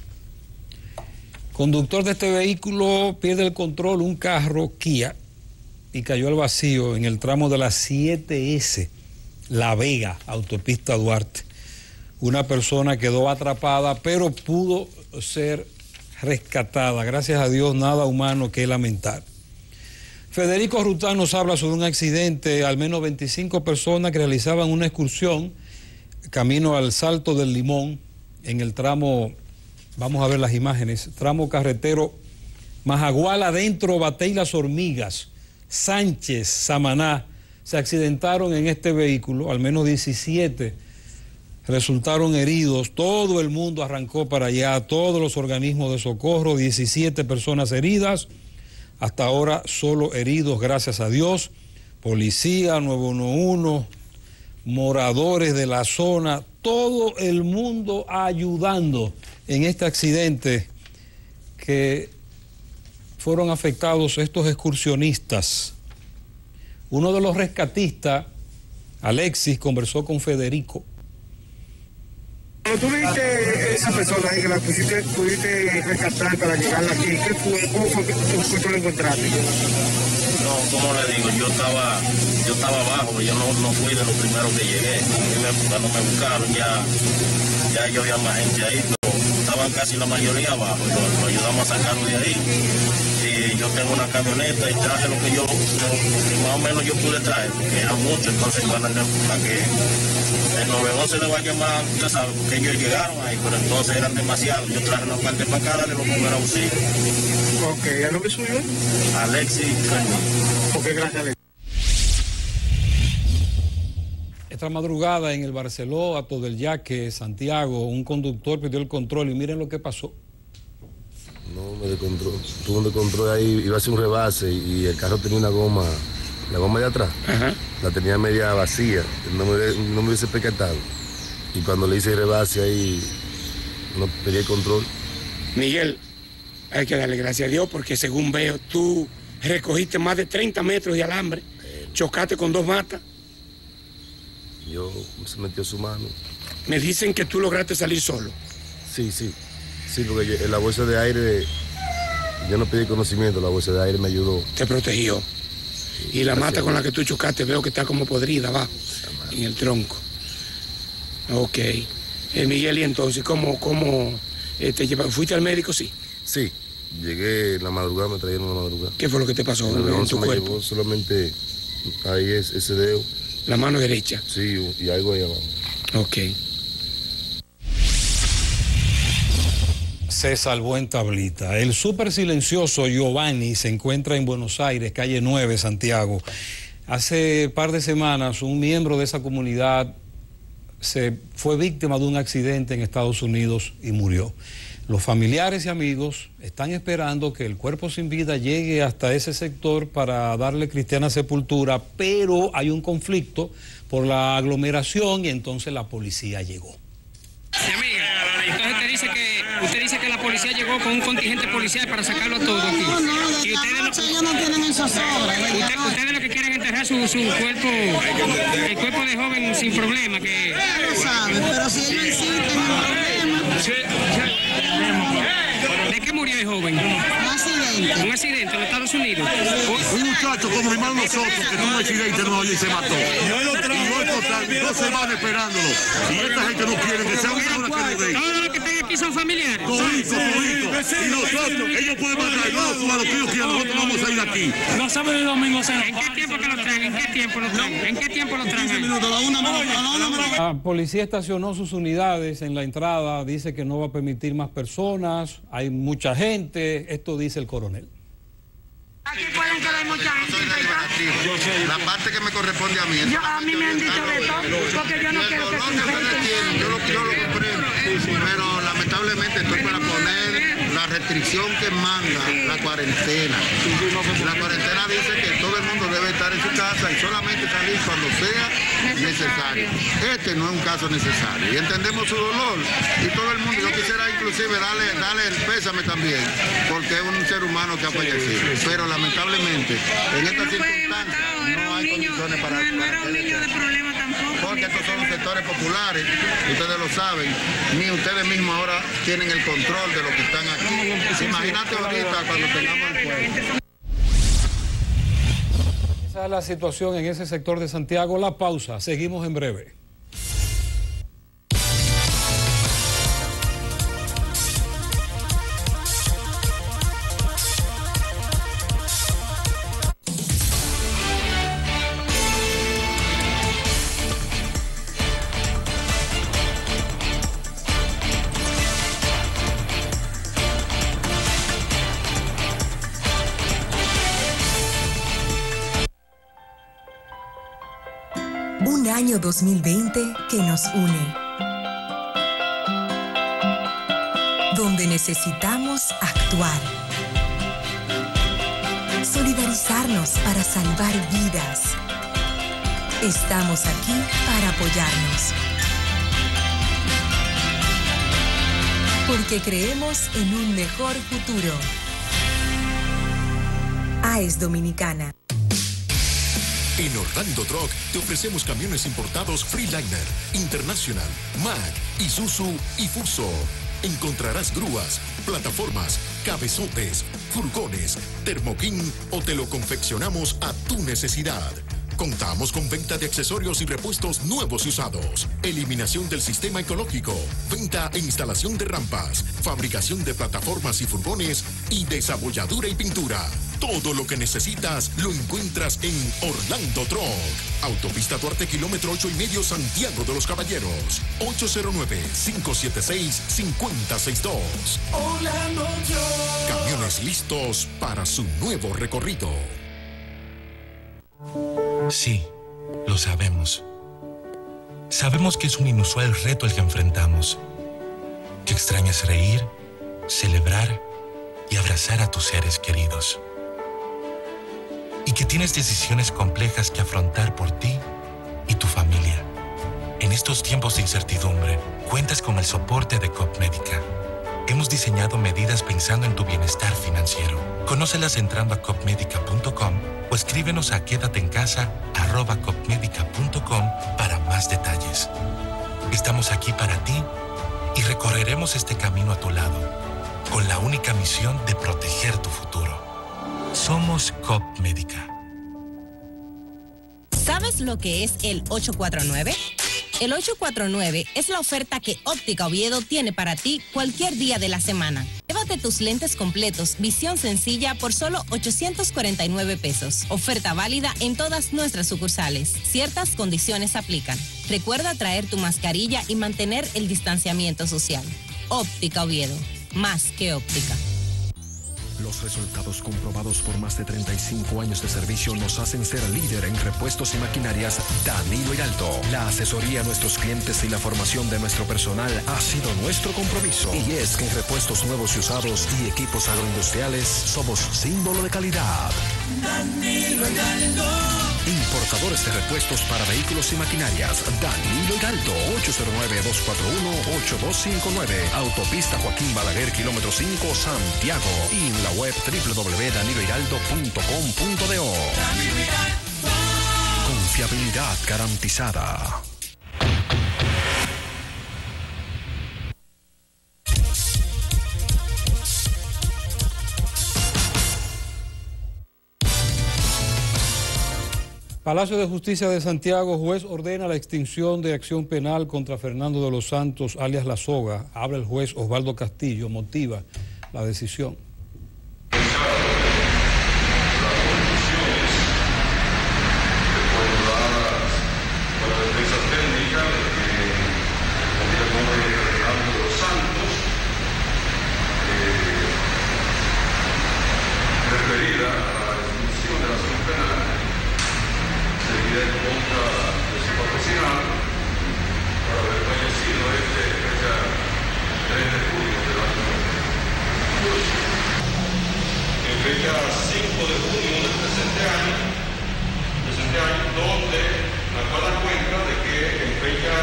Conductor de este vehículo pierde el control, un carro Kia, y cayó al vacío en el tramo de la 7S, La Vega, autopista Duarte. Una persona quedó atrapada, pero pudo ser rescatada. Gracias a Dios, nada humano que lamentar. Federico Rután nos habla sobre un accidente, al menos 25 personas que realizaban una excursión camino al Salto del Limón en el tramo Vamos a ver las imágenes. Tramo carretero Majagual adentro, Batey las Hormigas, Sánchez, Samaná. Se accidentaron en este vehículo, al menos 17 resultaron heridos. Todo el mundo arrancó para allá, todos los organismos de socorro, 17 personas heridas. Hasta ahora solo heridos, gracias a Dios. Policía, 911, moradores de la zona, todo el mundo ayudando en este accidente que fueron afectados estos excursionistas. Uno de los rescatistas, Alexis, conversó con Federico. Cuando tú viste esa persona ahí que la pusiste, pudiste rescatar para llegar aquí, ¿qué fue? ¿Cómo fue que tú, lo encontraste? No, como le digo, yo estaba, yo estaba abajo, yo no, no fui de los primeros que llegué. Cuando me buscaron ya, ya yo había más gente ahí estaban casi la mayoría abajo, lo, lo ayudamos a sacarlo de ahí. Y yo tengo una camioneta y traje lo que yo, lo- más o menos yo pude traer, porque era mucho, entonces para, para que el 911 le va a llamar, usted sabe, porque ellos llegaron ahí, pero entonces eran demasiados. Yo traje una parte para acá, de los primeros auxilios. Ok, ¿a lo que suyo? Alexis Fernández. Ok, gracias, Alex. Esta madrugada en el Barceló, a todo el Yaque, Santiago, un conductor pidió el control y miren lo que pasó. No, me descontrol. Tuvo un descontrol ahí, iba a hacer un rebase y el carro tenía una goma, la goma de atrás, la tenía media vacía, no me, no me hubiese percatado. Y cuando le hice el rebase ahí, no perdí el control. Miguel, hay que darle gracias a Dios porque según veo, tú recogiste más de 30 metros de alambre, chocaste con dos matas. Yo se metió su mano. Me dicen que tú lograste salir solo. Sí, sí. Sí, porque yo- en la bolsa de aire, yo no pedí conocimiento, la bolsa de aire me ayudó. Te protegió. Y la mata con la que tú chocaste veo que está como podrida abajo, en el tronco. Ok. Eh, Miguel, y entonces, ¿cómo, cómo eh, te lleva? ¿Fuiste al médico? Sí. Sí, llegué en la madrugada, me trajeron en la madrugada. ¿Qué fue lo que te pasó en este tu me cuerpo? llevó solamente ahí es, ese dedo. La mano derecha. Sí, y algo ahí abajo. Ok. Se salvó en tablita. El súper silencioso Giovanni se encuentra en Buenos Aires, calle 9, Santiago. Hace par de semanas un miembro de esa comunidad se fue víctima de un accidente en Estados Unidos y murió. Los familiares y amigos están esperando que el cuerpo sin vida llegue hasta ese sector para darle cristiana sepultura, pero hay un conflicto por la aglomeración y entonces la policía llegó. Mi amiga, entonces usted dice que policía llegó con un contingente policial para sacarlo a todo aquí. y ustedes lo, ellos no tienen usted- ustedes lo que quieren es enterrar su, su cuerpo, el cuerpo de joven sin problema, que Ellos saben, pero si ellos insisten, no hay problema. ¿De qué murió el joven? Un accidente. Un accidente en los Estados Unidos. Un muchacho como mi hermano nosotros que tuvo un accidente York y se mató. Y hoy total, dos semanas esperándolo. Y esta gente no quiere que sea una que lo den. Todos los que están aquí son familiares. Todito, todito. Y nosotros, ellos pueden matar, no, a lo que ellos quieran, nosotros vamos a ir de aquí. No sabe el domingo ¿En qué tiempo que lo traen? ¿En qué tiempo lo traen? ¿En qué tiempo lo traen? La policía estacionó sus unidades en la entrada, dice que no va a permitir más personas, hay mucha gente, esto dice el coronel. Aquí pueden quedar mucha gente. La parte que me corresponde a mí. Yo- a mí me han dicho de todo, porque yo no quiero que se ustedes infecten. tienen, Yo lo, yo lo comprendo. Pero lamentablemente estoy para poner la restricción que manda la cuarentena. La cuarentena dice que todo el mundo debe estar en su casa y solamente salir cuando sea necesario. Este no es un caso necesario. Y entendemos su dolor. Y todo el mundo, yo quisiera inclusive darle, darle el pésame también, porque es un ser humano que ha fallecido. Pero lamentablemente, en estas circunstancias, no hay condiciones para... No era un niño de problema tampoco. Porque estos son los sectores populares, ustedes lo saben, ni ustedes mismos ahora tienen el control de lo que están aquí. Imagínate ahorita cuando tengamos el pueblo. Esa es la situación en ese sector de Santiago. La pausa, seguimos en breve. Año 2020 que nos une. Donde necesitamos actuar. Solidarizarnos para salvar vidas. Estamos aquí para apoyarnos. Porque creemos en un mejor futuro. AES Dominicana. En Orlando Truck te ofrecemos camiones importados Freeliner, International, Mac, Isuzu y Fuso. Encontrarás grúas, plataformas, cabezotes, furgones, termoquín o te lo confeccionamos a tu necesidad. Contamos con venta de accesorios y repuestos nuevos y usados, eliminación del sistema ecológico, venta e instalación de rampas, fabricación de plataformas y furgones y desabolladura y pintura. Todo lo que necesitas lo encuentras en Orlando Truck. Autopista Duarte, kilómetro 8 y medio, Santiago de los Caballeros. 809-576-5062. Orlando Truck. Camiones listos para su nuevo recorrido. Sí, lo sabemos. Sabemos que es un inusual reto el que enfrentamos. Que extrañas reír, celebrar y abrazar a tus seres queridos. Y que tienes decisiones complejas que afrontar por ti y tu familia. En estos tiempos de incertidumbre, cuentas con el soporte de COP Médica. Hemos diseñado medidas pensando en tu bienestar financiero. Conócelas entrando a copmedica.com o escríbenos a quédate para más detalles. Estamos aquí para ti y recorreremos este camino a tu lado con la única misión de proteger tu futuro. Somos COP Médica. ¿Sabes lo que es el 849? El 849 es la oferta que Óptica Oviedo tiene para ti cualquier día de la semana. Llévate tus lentes completos, visión sencilla por solo 849 pesos. Oferta válida en todas nuestras sucursales. Ciertas condiciones aplican. Recuerda traer tu mascarilla y mantener el distanciamiento social. Óptica Oviedo. Más que óptica. Los resultados comprobados por más de 35 años de servicio nos hacen ser líder en repuestos y maquinarias Danilo Hiraldo. La asesoría a nuestros clientes y la formación de nuestro personal ha sido nuestro compromiso. Y es que en repuestos nuevos y usados y equipos agroindustriales somos símbolo de calidad. Danilo Hiraldo. Importadores de repuestos para vehículos y maquinarias. Danilo Hiraldo, 809-241-8259. Autopista Joaquín Balaguer, kilómetro 5, Santiago. Y la web. Confiabilidad garantizada. Palacio de Justicia de Santiago, juez ordena la extinción de acción penal contra Fernando de los Santos, alias La Soga. Habla el juez Osvaldo Castillo, motiva la decisión. por la defensa técnica de que el nombre de Fernando de los Santos, eh, referida a la extinción de la acción penal, seguida en contra de su patrocinado, por haber fallecido este fecha 3 de julio del año 2018. En fecha 5 de junio del presente año, presente año, donde la cual da cuenta de que en fecha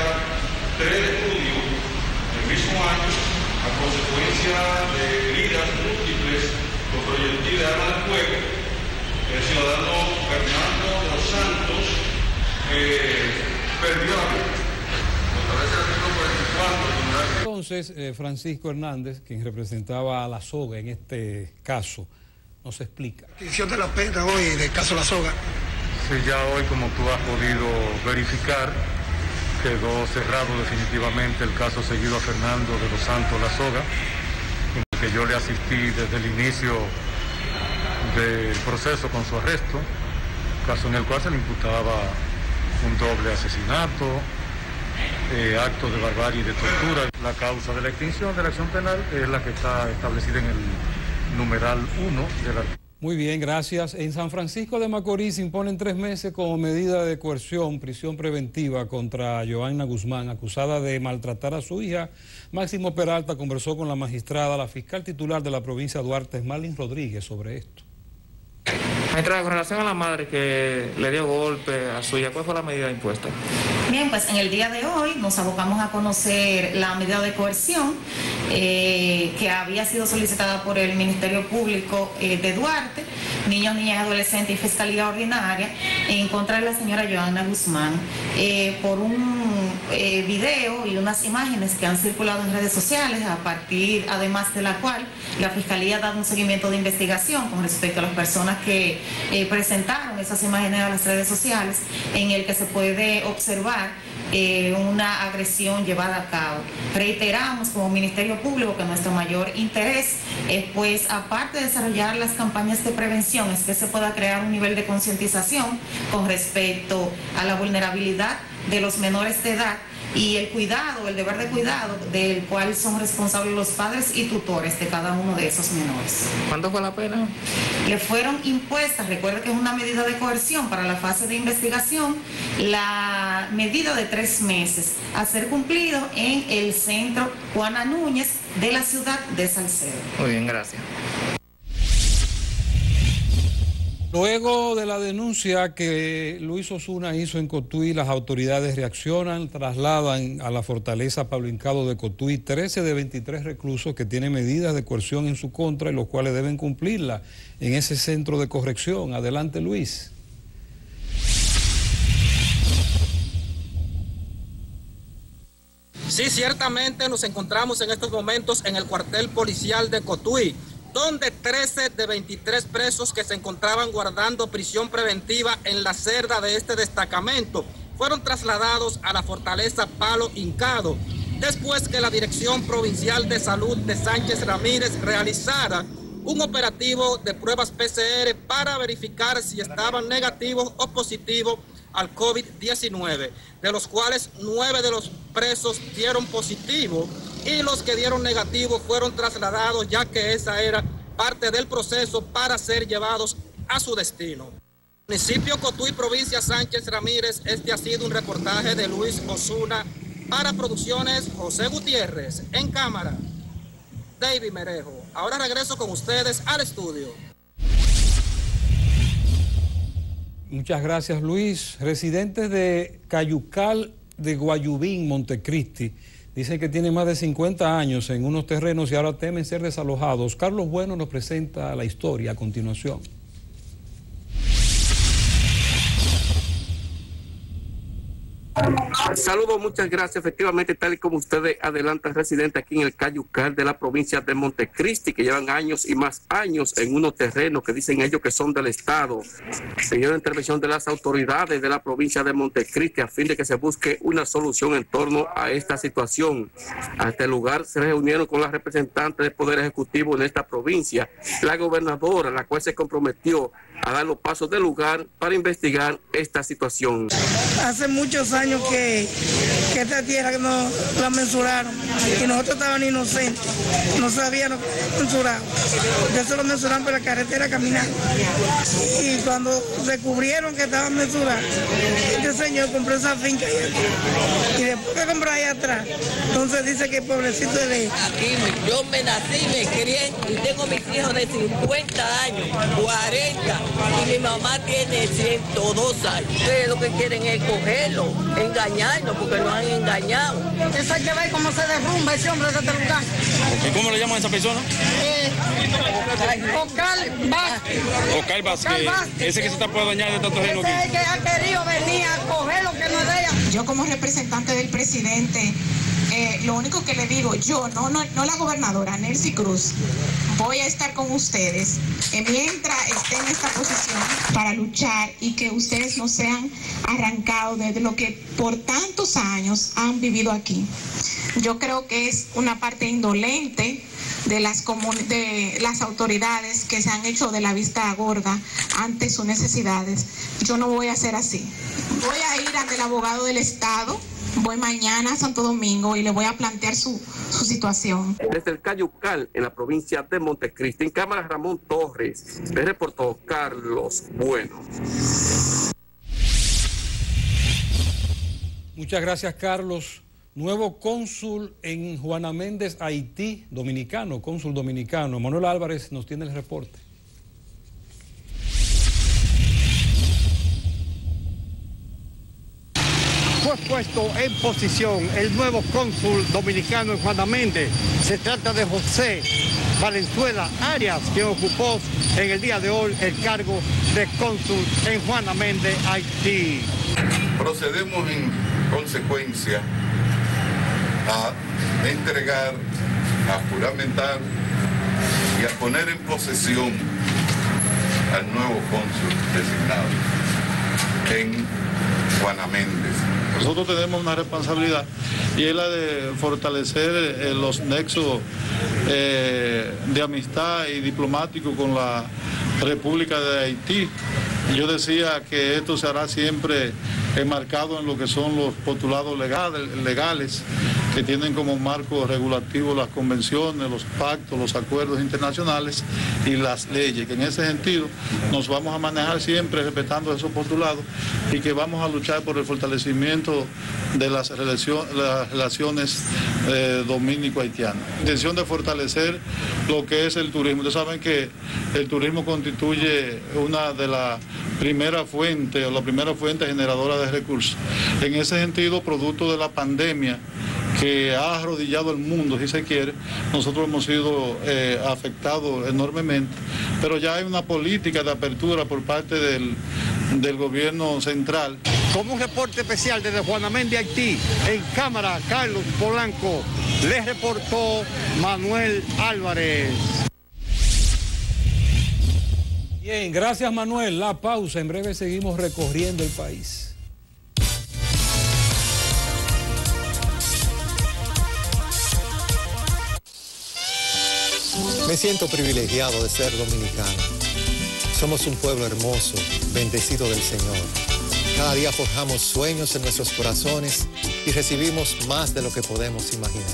3 de junio del mismo año, a consecuencia de heridas múltiples con proyectil de arma de fuego, el ciudadano Fernando de los Santos eh, perdió la vida. Establece el artículo 44 del numeral Francisco Hernández, quien representaba a La Soga en este caso, nos explica. Extinción de la pena hoy del caso La Soga. Sí, ya hoy, como tú has podido verificar, quedó cerrado definitivamente el caso seguido a Fernando de los Santos La Soga, en el que yo le asistí desde el inicio del proceso con su arresto, caso en el cual se le imputaba un doble asesinato, eh, actos de barbarie y de tortura. La causa de la extinción de la acción penal es la que está establecida en el numeral 1 del artículo. Muy bien, gracias. En San Francisco de Macorís imponen tres meses como medida de coerción, prisión preventiva contra Joanna Guzmán, acusada de maltratar a su hija. Máximo Peralta conversó con la magistrada, la fiscal titular de la provincia de Duarte, Marlin Rodríguez, sobre esto. Maestra, con relación a la madre que le dio golpe a su hija, ¿cuál fue la medida impuesta? Bien, pues en el día de hoy nos abocamos a conocer la medida de coerción eh, que había sido solicitada por el Ministerio Público eh, de Duarte, Niños, Niñas, Adolescentes y Fiscalía Ordinaria en contra de la señora Joana Guzmán eh, por un video y unas imágenes que han circulado en redes sociales, a partir además de la cual la Fiscalía ha dado un seguimiento de investigación con respecto a las personas que eh, presentaron esas imágenes a las redes sociales, en el que se puede observar eh, una agresión llevada a cabo. Reiteramos como Ministerio Público que nuestro mayor interés es pues aparte de desarrollar las campañas de prevención es que se pueda crear un nivel de concientización con respecto a la vulnerabilidad de los menores de edad y el cuidado, el deber de cuidado del cual son responsables los padres y tutores de cada uno de esos menores. ¿Cuánto fue la pena? Le fueron impuestas, recuerde que es una medida de coerción para la fase de investigación, la medida de tres meses a ser cumplido en el centro Juana Núñez de la ciudad de Salcedo. Muy bien, gracias. Luego de la denuncia que Luis Osuna hizo en Cotuí, las autoridades reaccionan, trasladan a la fortaleza Pablo Hincado de Cotuí 13 de 23 reclusos que tienen medidas de coerción en su contra y los cuales deben cumplirla en ese centro de corrección. Adelante, Luis. Sí, ciertamente nos encontramos en estos momentos en el cuartel policial de Cotuí donde 13 de 23 presos que se encontraban guardando prisión preventiva en la cerda de este destacamento fueron trasladados a la fortaleza Palo Hincado, después que la Dirección Provincial de Salud de Sánchez Ramírez realizara un operativo de pruebas PCR para verificar si estaban negativos o positivos al COVID-19, de los cuales nueve de los presos dieron positivo y los que dieron negativo fueron trasladados ya que esa era parte del proceso para ser llevados a su destino. Municipio Cotuí, provincia Sánchez Ramírez, este ha sido un reportaje de Luis Osuna para Producciones José Gutiérrez. En cámara, David Merejo. Ahora regreso con ustedes al estudio. Muchas gracias Luis. Residentes de Cayucal de Guayubín, Montecristi, dicen que tienen más de 50 años en unos terrenos y ahora temen ser desalojados. Carlos Bueno nos presenta la historia a continuación. Saludos, muchas gracias. Efectivamente, tal y como ustedes adelantan, residente aquí en el Cayucal de la provincia de Montecristi, que llevan años y más años en unos terrenos que dicen ellos que son del Estado. Se dio la intervención de las autoridades de la provincia de Montecristi a fin de que se busque una solución en torno a esta situación. A este lugar se reunieron con las representantes del Poder Ejecutivo en esta provincia, la gobernadora, la cual se comprometió a dar los pasos del lugar para investigar esta situación. Hace muchos años que, que esta tierra no la mensuraron y nosotros estábamos inocentes, no sabíamos mensurar. Ya se lo mensuraron por la carretera caminando. Y cuando descubrieron que estaban mensurados, este señor compró esa finca y, y después que compró ahí atrás, entonces dice que pobrecito de él. Aquí yo me nací, me crié y tengo mis hijos de 50 años, 40 y mi mamá tiene 102 años. Ustedes lo que quieren es cogerlo, engañarnos porque nos han engañado. Eso hay que ver cómo se derrumba ese hombre de este lugar. ¿Y cómo le llaman a esa persona? Eh, Oscar Vázquez. Oscar Vázquez. Ese que se está por dañar de estos terrenos Ese es el que ha querido venir a coger lo que no es de ella. Yo como representante del presidente, eh, lo único que le digo, yo, no, no, no la gobernadora, Nelcy Cruz, voy a estar con ustedes eh, mientras esté en esta posición para luchar y que ustedes no sean arrancados de lo que por tantos años han vivido aquí. Yo creo que es una parte indolente de las, de las autoridades que se han hecho de la vista gorda ante sus necesidades. Yo no voy a ser así. Voy a ir ante el abogado del Estado. Voy mañana a Santo Domingo y le voy a plantear su, su situación. Desde el Cayucal, en la provincia de Montecristi, en cámara Ramón Torres, le reportó Carlos Bueno. Muchas gracias, Carlos. Nuevo cónsul en Juana Méndez, Haití, dominicano, cónsul dominicano. Manuel Álvarez nos tiene el reporte. Fue puesto en posición el nuevo cónsul dominicano en Juana Méndez. Se trata de José Valenzuela Arias, quien ocupó en el día de hoy el cargo de cónsul en Juana Méndez, Haití. Procedemos en consecuencia a entregar, a juramentar y a poner en posesión al nuevo cónsul designado. en Juana Méndez. Nosotros tenemos una responsabilidad y es la de fortalecer eh, los nexos eh, de amistad y diplomático con la República de Haití. Yo decía que esto se hará siempre enmarcado en lo que son los postulados legales, que tienen como marco regulativo las convenciones, los pactos, los acuerdos internacionales y las leyes, que en ese sentido nos vamos a manejar siempre respetando esos postulados y que vamos a luchar por el fortalecimiento de las relaciones eh, dominico-haitianas. Intención de fortalecer lo que es el turismo. Ustedes saben que el turismo constituye una de las primeras fuentes o la primera fuente generadora de recursos. En ese sentido, producto de la pandemia, que ha arrodillado el mundo, si se quiere, nosotros hemos sido eh, afectados enormemente, pero ya hay una política de apertura por parte del, del gobierno central. Como un reporte especial desde Juanamén de Haití, en cámara, Carlos Polanco, les reportó Manuel Álvarez. Gracias Manuel. La pausa. En breve seguimos recorriendo el país. Me siento privilegiado de ser dominicano. Somos un pueblo hermoso, bendecido del Señor. Cada día forjamos sueños en nuestros corazones y recibimos más de lo que podemos imaginar.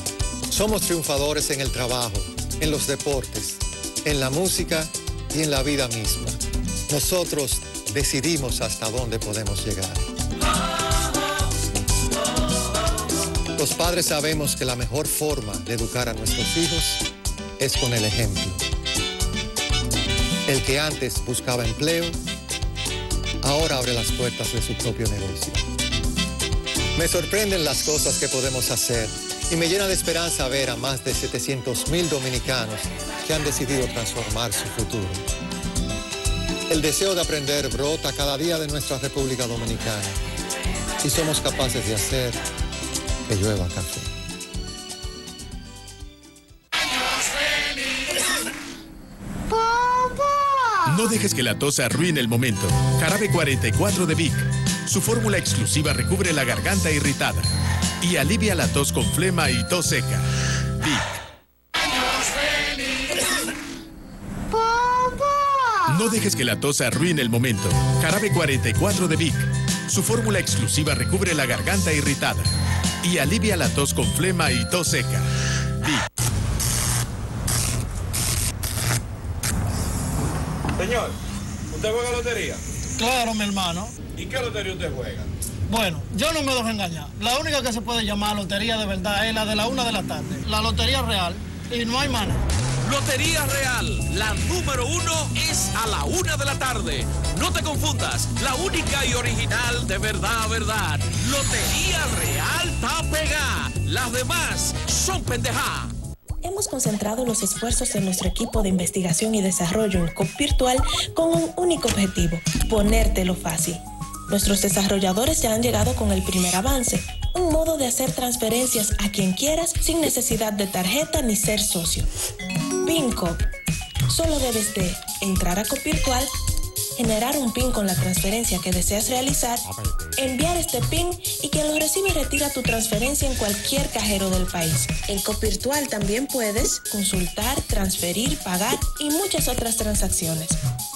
Somos triunfadores en el trabajo, en los deportes, en la música y en la vida misma. Nosotros decidimos hasta dónde podemos llegar. Los padres sabemos que la mejor forma de educar a nuestros hijos es con el ejemplo. El que antes buscaba empleo, ahora abre las puertas de su propio negocio. Me sorprenden las cosas que podemos hacer y me llena de esperanza ver a más de 700 mil dominicanos que han decidido transformar su futuro. El deseo de aprender brota cada día de nuestra República Dominicana y somos capaces de hacer que llueva café. No dejes que la tos arruine el momento. Jarabe 44 de Vic. Su fórmula exclusiva recubre la garganta irritada y alivia la tos con flema y tos seca. Vic. No dejes que la tos arruine el momento. Jarabe 44 de Vic. Su fórmula exclusiva recubre la garganta irritada y alivia la tos con flema y tos seca. Vic. Señor, ¿usted juega lotería? Claro, mi hermano. ¿Y qué lotería usted juega? Bueno, yo no me dejo engañar. La única que se puede llamar lotería de verdad es la de la una de la tarde. La lotería real. Y no hay mana. Lotería Real, la número uno es a la una de la tarde. No te confundas, la única y original de verdad, a verdad. Lotería Real está pegada. Las demás son pendeja. Hemos concentrado los esfuerzos de nuestro equipo de investigación y desarrollo en COP Virtual con un único objetivo, ponértelo fácil. Nuestros desarrolladores ya han llegado con el primer avance, un modo de hacer transferencias a quien quieras sin necesidad de tarjeta ni ser socio. PinCop. Solo debes de entrar a COP Virtual, generar un PIN con la transferencia que deseas realizar, enviar este PIN y quien lo recibe retira tu transferencia en cualquier cajero del país. En COP Virtual también puedes consultar, transferir, pagar y muchas otras transacciones.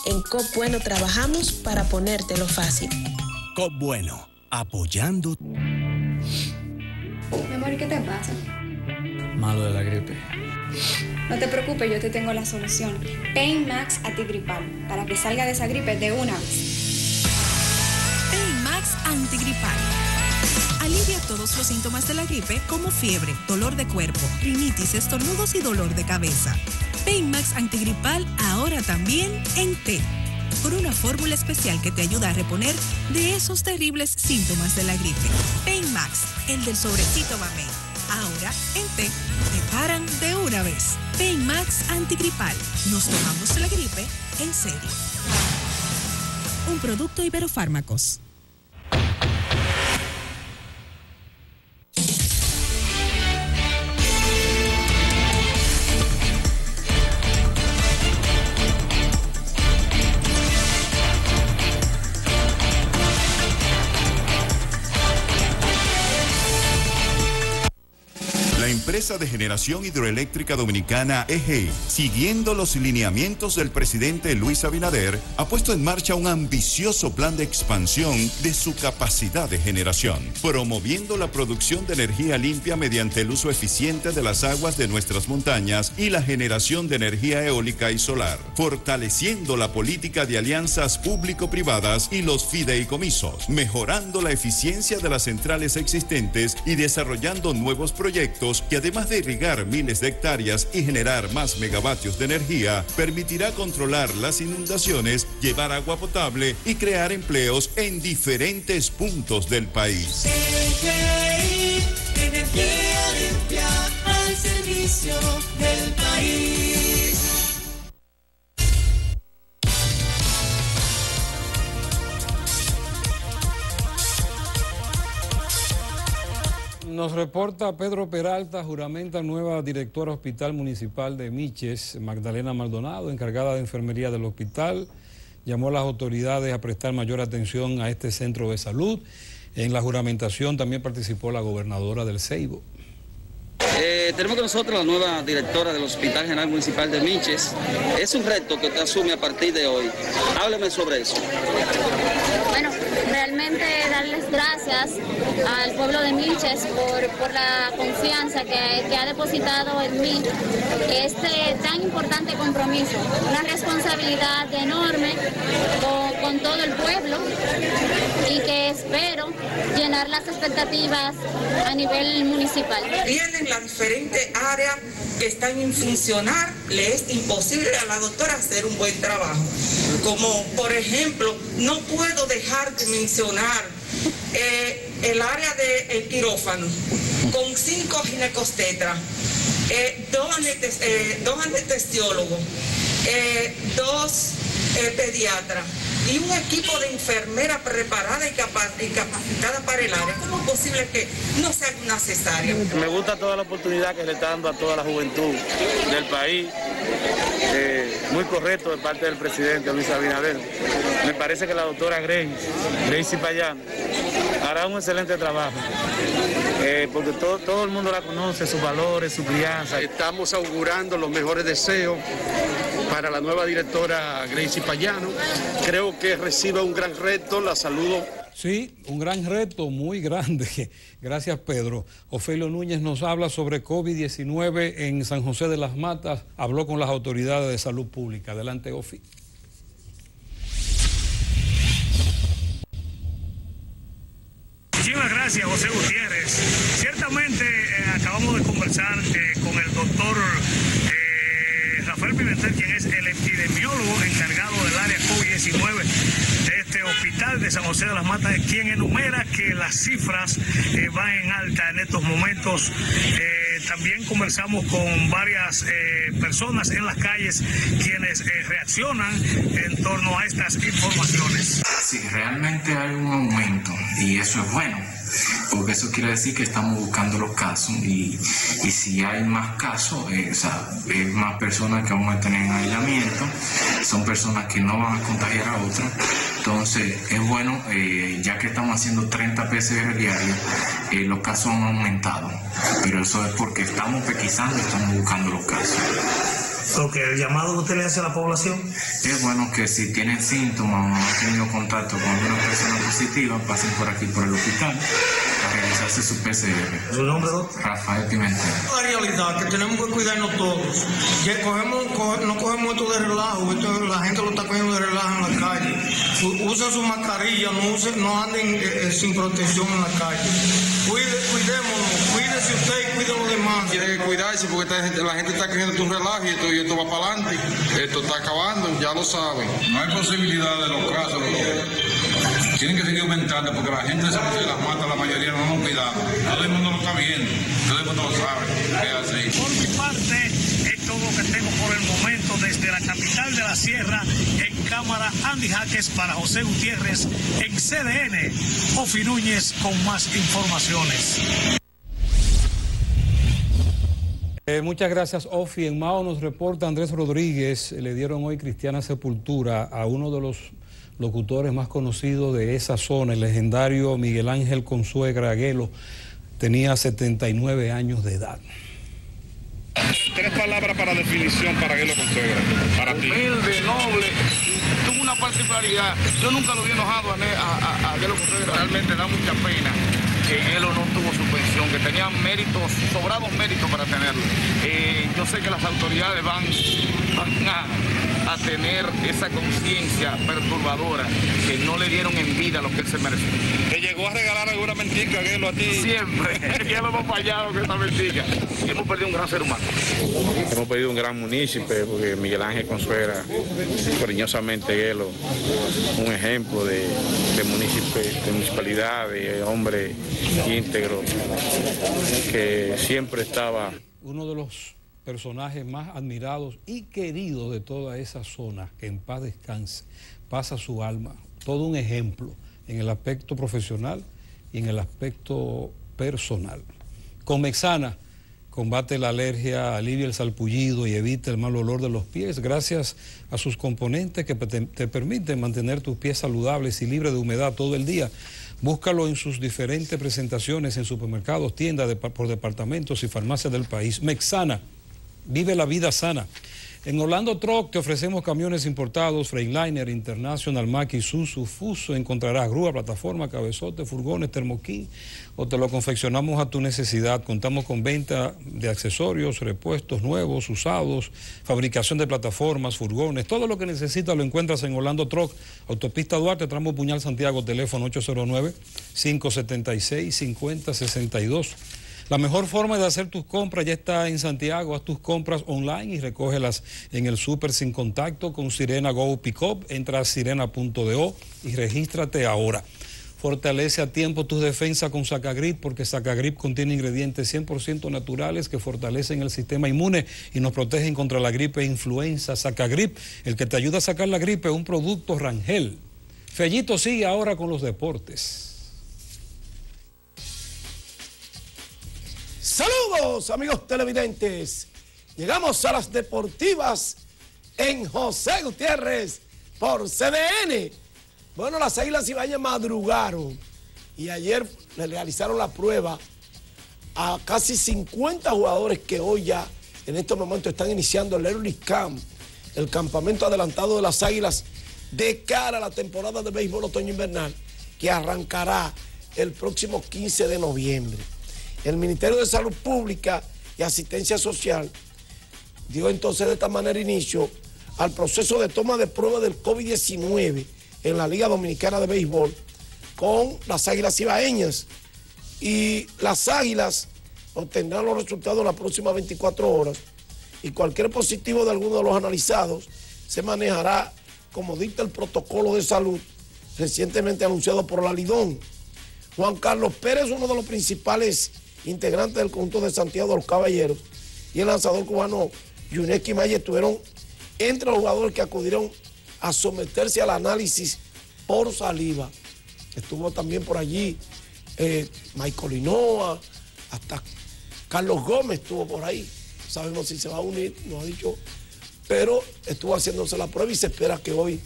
En COP Bueno trabajamos para ponértelo fácil. COP Bueno, apoyando. Mi amor, ¿qué te pasa? Malo de la gripe. No te preocupes, yo te tengo la solución. Pain Max antigripal, para que salga de esa gripe de una vez. Pain Max antigripal. Alivia todos los síntomas de la gripe como fiebre, dolor de cuerpo, rinitis, estornudos y dolor de cabeza. Pain Max antigripal ahora también en té. Con una fórmula especial que te ayuda a reponer de esos terribles síntomas de la gripe. Pain Max, el del sobrecito mamey. Ahora en té, te paran de una vez. Pain Max antigripal. Nos tomamos la gripe en serio. Un producto Iberofármacos. Empresa de generación hidroeléctrica dominicana EGE, siguiendo los lineamientos del presidente Luis Abinader, ha puesto en marcha un ambicioso plan de expansión de su capacidad de generación, promoviendo la producción de energía limpia mediante el uso eficiente de las aguas de nuestras montañas y la generación de energía eólica y solar, fortaleciendo la política de alianzas público-privadas y los fideicomisos, mejorando la eficiencia de las centrales existentes y desarrollando nuevos proyectos que además de irrigar miles de hectáreas y generar más megavatios de energía, permitirá controlar las inundaciones, llevar agua potable y crear empleos en diferentes puntos del país. Nos reporta Pedro Peralta, juramenta nueva directora hospital municipal de Miches, Magdalena Maldonado, encargada de enfermería del hospital. Llamó a las autoridades a prestar mayor atención a este centro de salud. En la juramentación también participó la gobernadora del Ceibo. Eh, tenemos con nosotros la nueva directora del Hospital General Municipal de Miches. Es un reto que usted asume a partir de hoy. Hábleme sobre eso. Realmente darles gracias al pueblo de Miches por, por la confianza que, que ha depositado en mí este tan importante compromiso, una responsabilidad enorme con, con todo el pueblo y que espero llenar las expectativas a nivel municipal. Tienen las diferentes áreas que están en funcionar, le es imposible a la doctora hacer un buen trabajo. Como por ejemplo, no puedo dejar de mencionar eh, el área del quirófano, con cinco ginecostetras, eh, dos, eh, dos anestesiólogos, eh, dos eh, pediatras y un equipo de enfermeras preparada y, capa- y capacitada para el área. ¿Cómo es posible que no sea una cesárea? Me gusta toda la oportunidad que le está dando a toda la juventud del país. Eh, muy correcto de parte del presidente Luis Abinader. Me parece que la doctora Grace, Gracie Payán, hará un excelente trabajo. Eh, porque todo, todo el mundo la conoce, sus valores, su crianza. Estamos augurando los mejores deseos para la nueva directora Gracie Payano. Creo que recibe un gran reto, la saludo Sí, un gran reto, muy grande. Gracias, Pedro. Ofelio Núñez nos habla sobre COVID-19 en San José de las Matas. Habló con las autoridades de salud pública. Adelante, Ofi. Muchísimas gracias, José Gutiérrez. Ciertamente eh, acabamos de conversar eh, con el doctor Rafael Pimentel, quien es el epidemiólogo encargado del área COVID-19 de este hospital de San José de las Matas, quien enumera que las cifras eh, van en alta en estos momentos. Eh, también conversamos con varias eh, personas en las calles quienes reaccionan en torno a estas informaciones. Sí, realmente hay un aumento y eso es bueno, porque eso quiere decir que estamos buscando los casos y, y si hay más casos, eh, o sea, es más personas que vamos a tener en aislamiento, son personas que no van a contagiar a otras. Entonces, es bueno, eh, ya que estamos haciendo 30 PCR diarios, eh, los casos han aumentado, pero eso es porque estamos pesquisando estamos buscando los casos. Porque el llamado que usted le hace a la población Es bueno que si tienen síntomas o han tenido contacto con alguna persona positiva, pasen por aquí por el hospital a realizarse su PCR. ¿Su nombre, doctor? Rafael Pimentel. La realidad que tenemos que cuidarnos todos. Que cogemos, coge- no cogemos esto de relajo, esto la gente lo está cogiendo de relajo en la calle. Usen su mascarilla, no, usen, no anden eh, eh, sin protección en la calle. Cuide, cuidémonos, cuídese usted y cuide a los demás. Tiene que cuidarse porque esta la gente está cogiendo un relajo y esto, y esto va para adelante. Esto está acabando, ya lo saben. No hay posibilidad de los casos. los- Tienen que seguir aumentando porque la gente se las mata, la mayoría no nos cuidado. Todo el mundo lo está viendo, todo el mundo lo sabe. que es así. Por mi parte, es todo lo que tengo por el momento desde la capital de la Sierra, en cámara Andy Jaques para José Gutiérrez, en CDN, Ofi Núñez con más informaciones. Eh, muchas gracias, Ofi. En Mao nos reporta Andrés Rodríguez. Le dieron hoy cristiana sepultura a uno de los locutores más conocidos de esa zona, el legendario Miguel Ángel Consuegra Aguelo. Tenía 79 años de edad. tres palabras para definición para Guelo Consuegra, para ti. Humilde, noble, tuvo una particularidad. Yo nunca lo vi enojado a, a, a, a Guelo Consuegra. Realmente da mucha pena que Guelo no tuvo su pensión, que tenía méritos, sobrados méritos para tenerlo. Eh, yo sé que las autoridades van, van a, a tener esa conciencia perturbadora que no le dieron en vida lo que él se mereció. ¿Te llegó a regalar alguna mentica, Guelo, a ti? Siempre. ya lo hemos fallado con esa mentira. Y hemos perdido un gran ser humano. Hemos pedido un gran munícipe, porque Miguel Ángel Consuera, cariñosamente Guelo, un ejemplo de, de, munícipe, de municipalidad, de hombre íntegro, que siempre estaba Uno de los personajes más admirados y queridos de toda esa zona, que en paz descanse, pasa su alma, todo un ejemplo en el aspecto profesional y en el aspecto personal. Con Mexana combate la alergia, alivia el salpullido y evita el mal olor de los pies gracias a sus componentes que te, te permiten mantener tus pies saludables y libres de humedad todo el día. Búscalo en sus diferentes presentaciones en supermercados, tiendas por departamentos y farmacias del país. Mexana, vive la vida sana. En Orlando Truck te ofrecemos camiones importados, Freightliner, International, Mack, Isuzu, Fuso. Encontrarás grúa, plataforma, cabezote, furgones, termoquín o te lo confeccionamos a tu necesidad. Contamos con venta de accesorios, repuestos nuevos, usados, fabricación de plataformas, furgones. Todo lo que necesitas lo encuentras en Orlando Truck, Autopista Duarte, tramo Puñal Santiago, teléfono 809-576-5062. La mejor forma de hacer tus compras ya está en Santiago. Haz tus compras online y recógelas en el súper sin contacto con Sirena Go Pickup. Entra a sirena.do y regístrate ahora. Fortalece a tiempo tus defensas con Sacagrip porque Sacagrip contiene ingredientes 100% naturales que fortalecen el sistema inmune y nos protegen contra la gripe e influenza. Sacagrip, el que te ayuda a sacar la gripe, un producto Rangel. Fellito sigue ahora con los deportes. Saludos amigos televidentes. Llegamos a las deportivas en José Gutiérrez por CDN. Bueno, las Águilas Ibañez madrugaron y ayer le realizaron la prueba a casi 50 jugadores que hoy ya en estos momentos están iniciando el Early Camp, el campamento adelantado de las Águilas de cara a la temporada de béisbol otoño-invernal que arrancará el próximo 15 de noviembre. El Ministerio de Salud Pública y Asistencia Social dio entonces de esta manera inicio al proceso de toma de prueba del COVID-19 en la Liga Dominicana de Béisbol con las Águilas Ibaeñas. Y las Águilas obtendrán los resultados en las próximas 24 horas y cualquier positivo de alguno de los analizados se manejará como dicta el protocolo de salud recientemente anunciado por la Lidón. Juan Carlos Pérez, uno de los principales integrantes del conjunto de Santiago de los Caballeros, y el lanzador cubano Yuneski Maya estuvieron entre los jugadores que acudieron a someterse al análisis por saliva. Estuvo también por allí eh, Michael Linoa, hasta Carlos Gómez estuvo por ahí. Sabemos si se va a unir, no ha dicho, pero estuvo haciéndose la prueba y se espera que hoy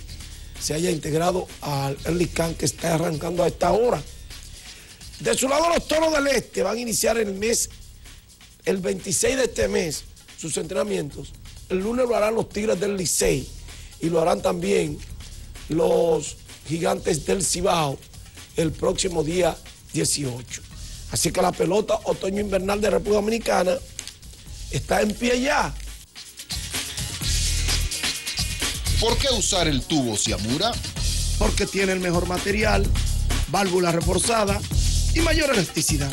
se haya integrado al Camp que está arrancando a esta hora. De su lado, los toros del este van a iniciar el mes, el 26 de este mes, sus entrenamientos. El lunes lo harán los Tigres del Licey y lo harán también los Gigantes del Cibao el próximo día 18. Así que la pelota otoño-invernal de República Dominicana está en pie ya. ¿Por qué usar el tubo Siamura? Porque tiene el mejor material, válvula reforzada y mayor elasticidad.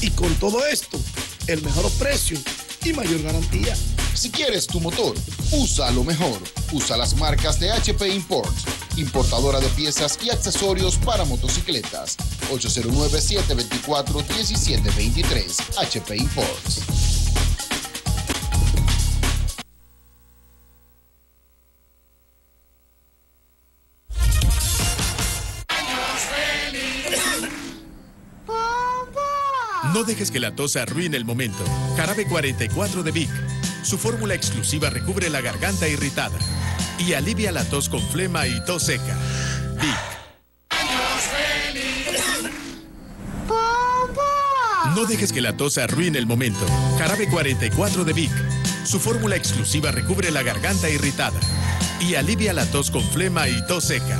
Y con todo esto, el mejor precio y mayor garantía. Si quieres tu motor, usa lo mejor. Usa las marcas de HP Imports, importadora de piezas y accesorios para motocicletas. 809-724-1723. HP Imports. No dejes que la tos arruine el momento. Jarabe 44 de Vic. Su fórmula exclusiva recubre la garganta irritada y alivia la tos con flema y tos seca. Vic. No dejes que la tos arruine el momento. Jarabe 44 de Vic. Su fórmula exclusiva recubre la garganta irritada y alivia la tos con flema y tos seca.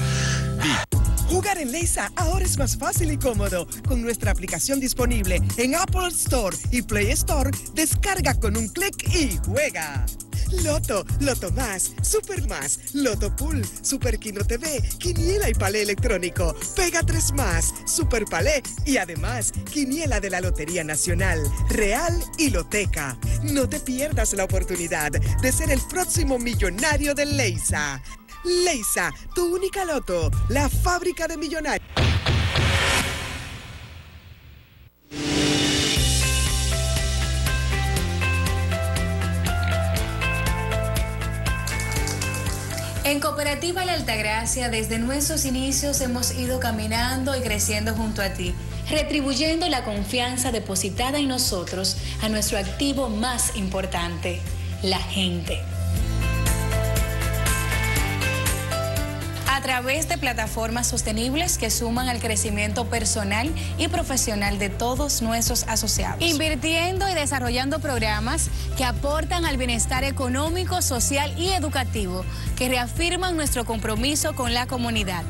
Vic. Jugar en Leisa ahora es más fácil y cómodo. Con nuestra aplicación disponible en Apple Store y Play Store, descarga con un clic y juega. Loto, Loto Más, Super Más, Loto Pool, Super Kino TV, Quiniela y Palé Electrónico, Pega 3 Más, Super Palé y además Quiniela de la Lotería Nacional, Real y Loteca. No te pierdas la oportunidad de ser el próximo millonario de Leisa. Leisa, tu única loto, la fábrica de millonarios. En Cooperativa La Altagracia, desde nuestros inicios hemos ido caminando y creciendo junto a ti, retribuyendo la confianza depositada en nosotros a nuestro activo más importante, la gente. A través de plataformas sostenibles que suman al crecimiento personal y profesional de todos nuestros asociados. Invirtiendo y desarrollando programas que aportan al bienestar económico, social y educativo, que reafirman nuestro compromiso con la comunidad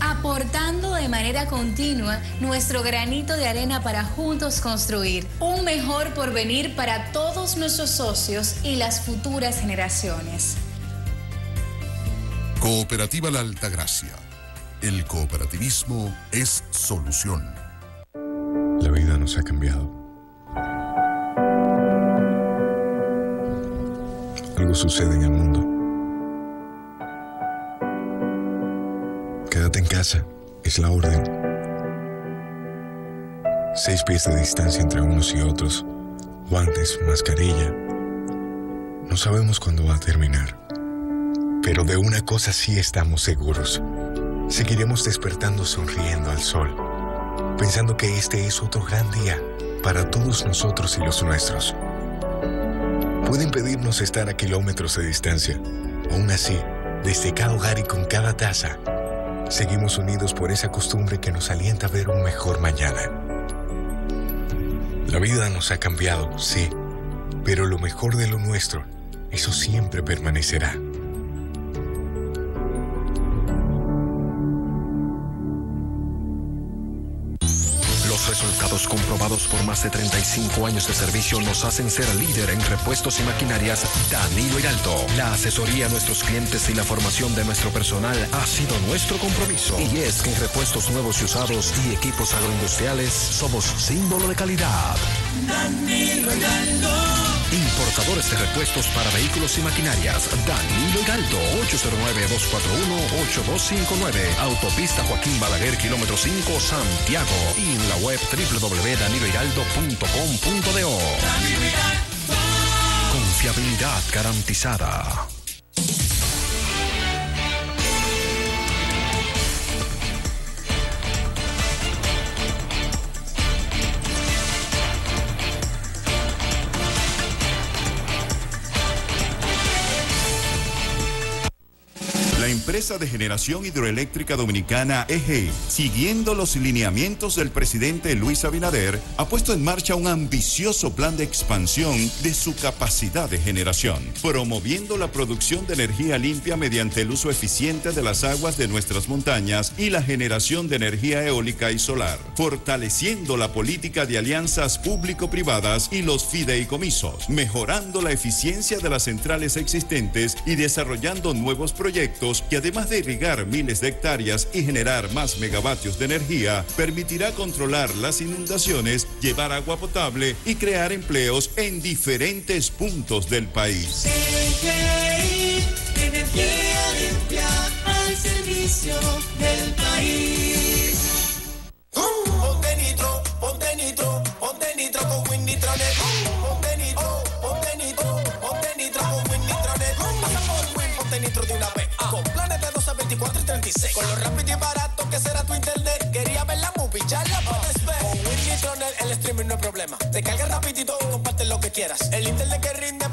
aportando de manera continua nuestro granito de arena para juntos construir un mejor porvenir para todos nuestros socios y las futuras generaciones. Cooperativa La Altagracia. El cooperativismo es solución. La vida nos ha cambiado. Algo sucede en el mundo. Quédate en casa, es la orden. Seis pies de distancia entre unos y otros, guantes, mascarilla. No sabemos cuándo va a terminar. Pero de una cosa sí estamos seguros. Seguiremos despertando sonriendo al sol, pensando que este es otro gran día para todos nosotros y los nuestros. Pueden pedirnos estar a kilómetros de distancia. Aún así, desde cada hogar y con cada taza, seguimos unidos por esa costumbre que nos alienta a ver un mejor mañana. La vida nos ha cambiado, sí, pero lo mejor de lo nuestro, eso siempre permanecerá. Resultados comprobados por más de 35 años de servicio nos hacen ser líder en repuestos y maquinarias Danilo Hiraldo. La asesoría a nuestros clientes y la formación de nuestro personal ha sido nuestro compromiso. Y es que en repuestos nuevos y usados y equipos agroindustriales somos símbolo de calidad. Danilo Hiraldo. Importadores de repuestos para vehículos y maquinarias. Danilo Hiraldo, 809-241-8259. Autopista Joaquín Balaguer, kilómetro 5, Santiago. Y en la web www.danilohiraldo.com.do. Confiabilidad garantizada. Empresa de generación hidroeléctrica dominicana EGE, siguiendo los lineamientos del presidente Luis Abinader, ha puesto en marcha un ambicioso plan de expansión de su capacidad de generación, promoviendo la producción de energía limpia mediante el uso eficiente de las aguas de nuestras montañas y la generación de energía eólica y solar, fortaleciendo la política de alianzas público-privadas y los fideicomisos, mejorando la eficiencia de las centrales existentes y desarrollando nuevos proyectos que además de irrigar miles de hectáreas y generar más megavatios de energía, permitirá controlar las inundaciones, llevar agua potable y crear empleos en diferentes puntos del país. 24 y 36. Con lo rápido y barato que será tu internet. Quería ver la movie, ya la puedes ver. Con Win Nitronet el streaming no es problema. Te carga rapidito y comparte lo que quieras. El internet que rinde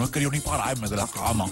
no he querido ni pararme de la cama.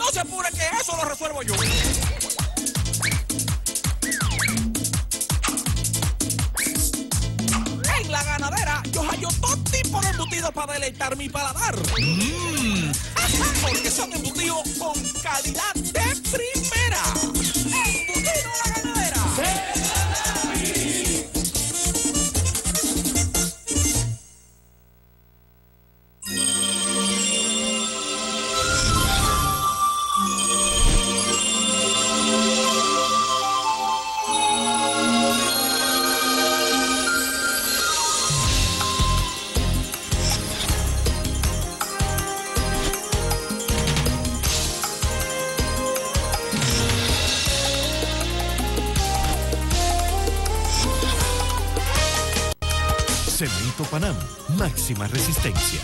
Resistencia.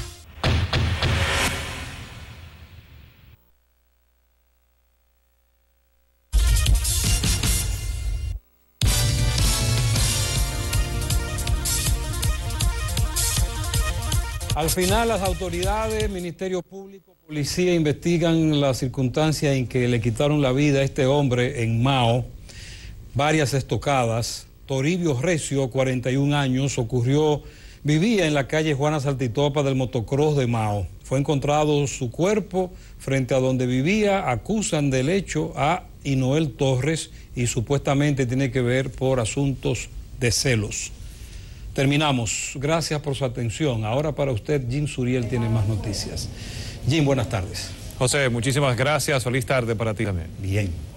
Al final las autoridades, Ministerio Público, Policía investigan la circunstancia en que le quitaron la vida a este hombre en Mao, varias estocadas. Toribio Recio, 41 años, ocurrió, vivía en la calle Juana Saltitopa del motocross de Mao. Fue encontrado su cuerpo frente a donde vivía, acusan del hecho a Inoel Torres y supuestamente tiene que ver por asuntos de celos. Terminamos. Gracias por su atención. Ahora para usted, Jim Suriel tiene más noticias. Jim, buenas tardes. José, muchísimas gracias. Feliz tarde para ti también. Bien.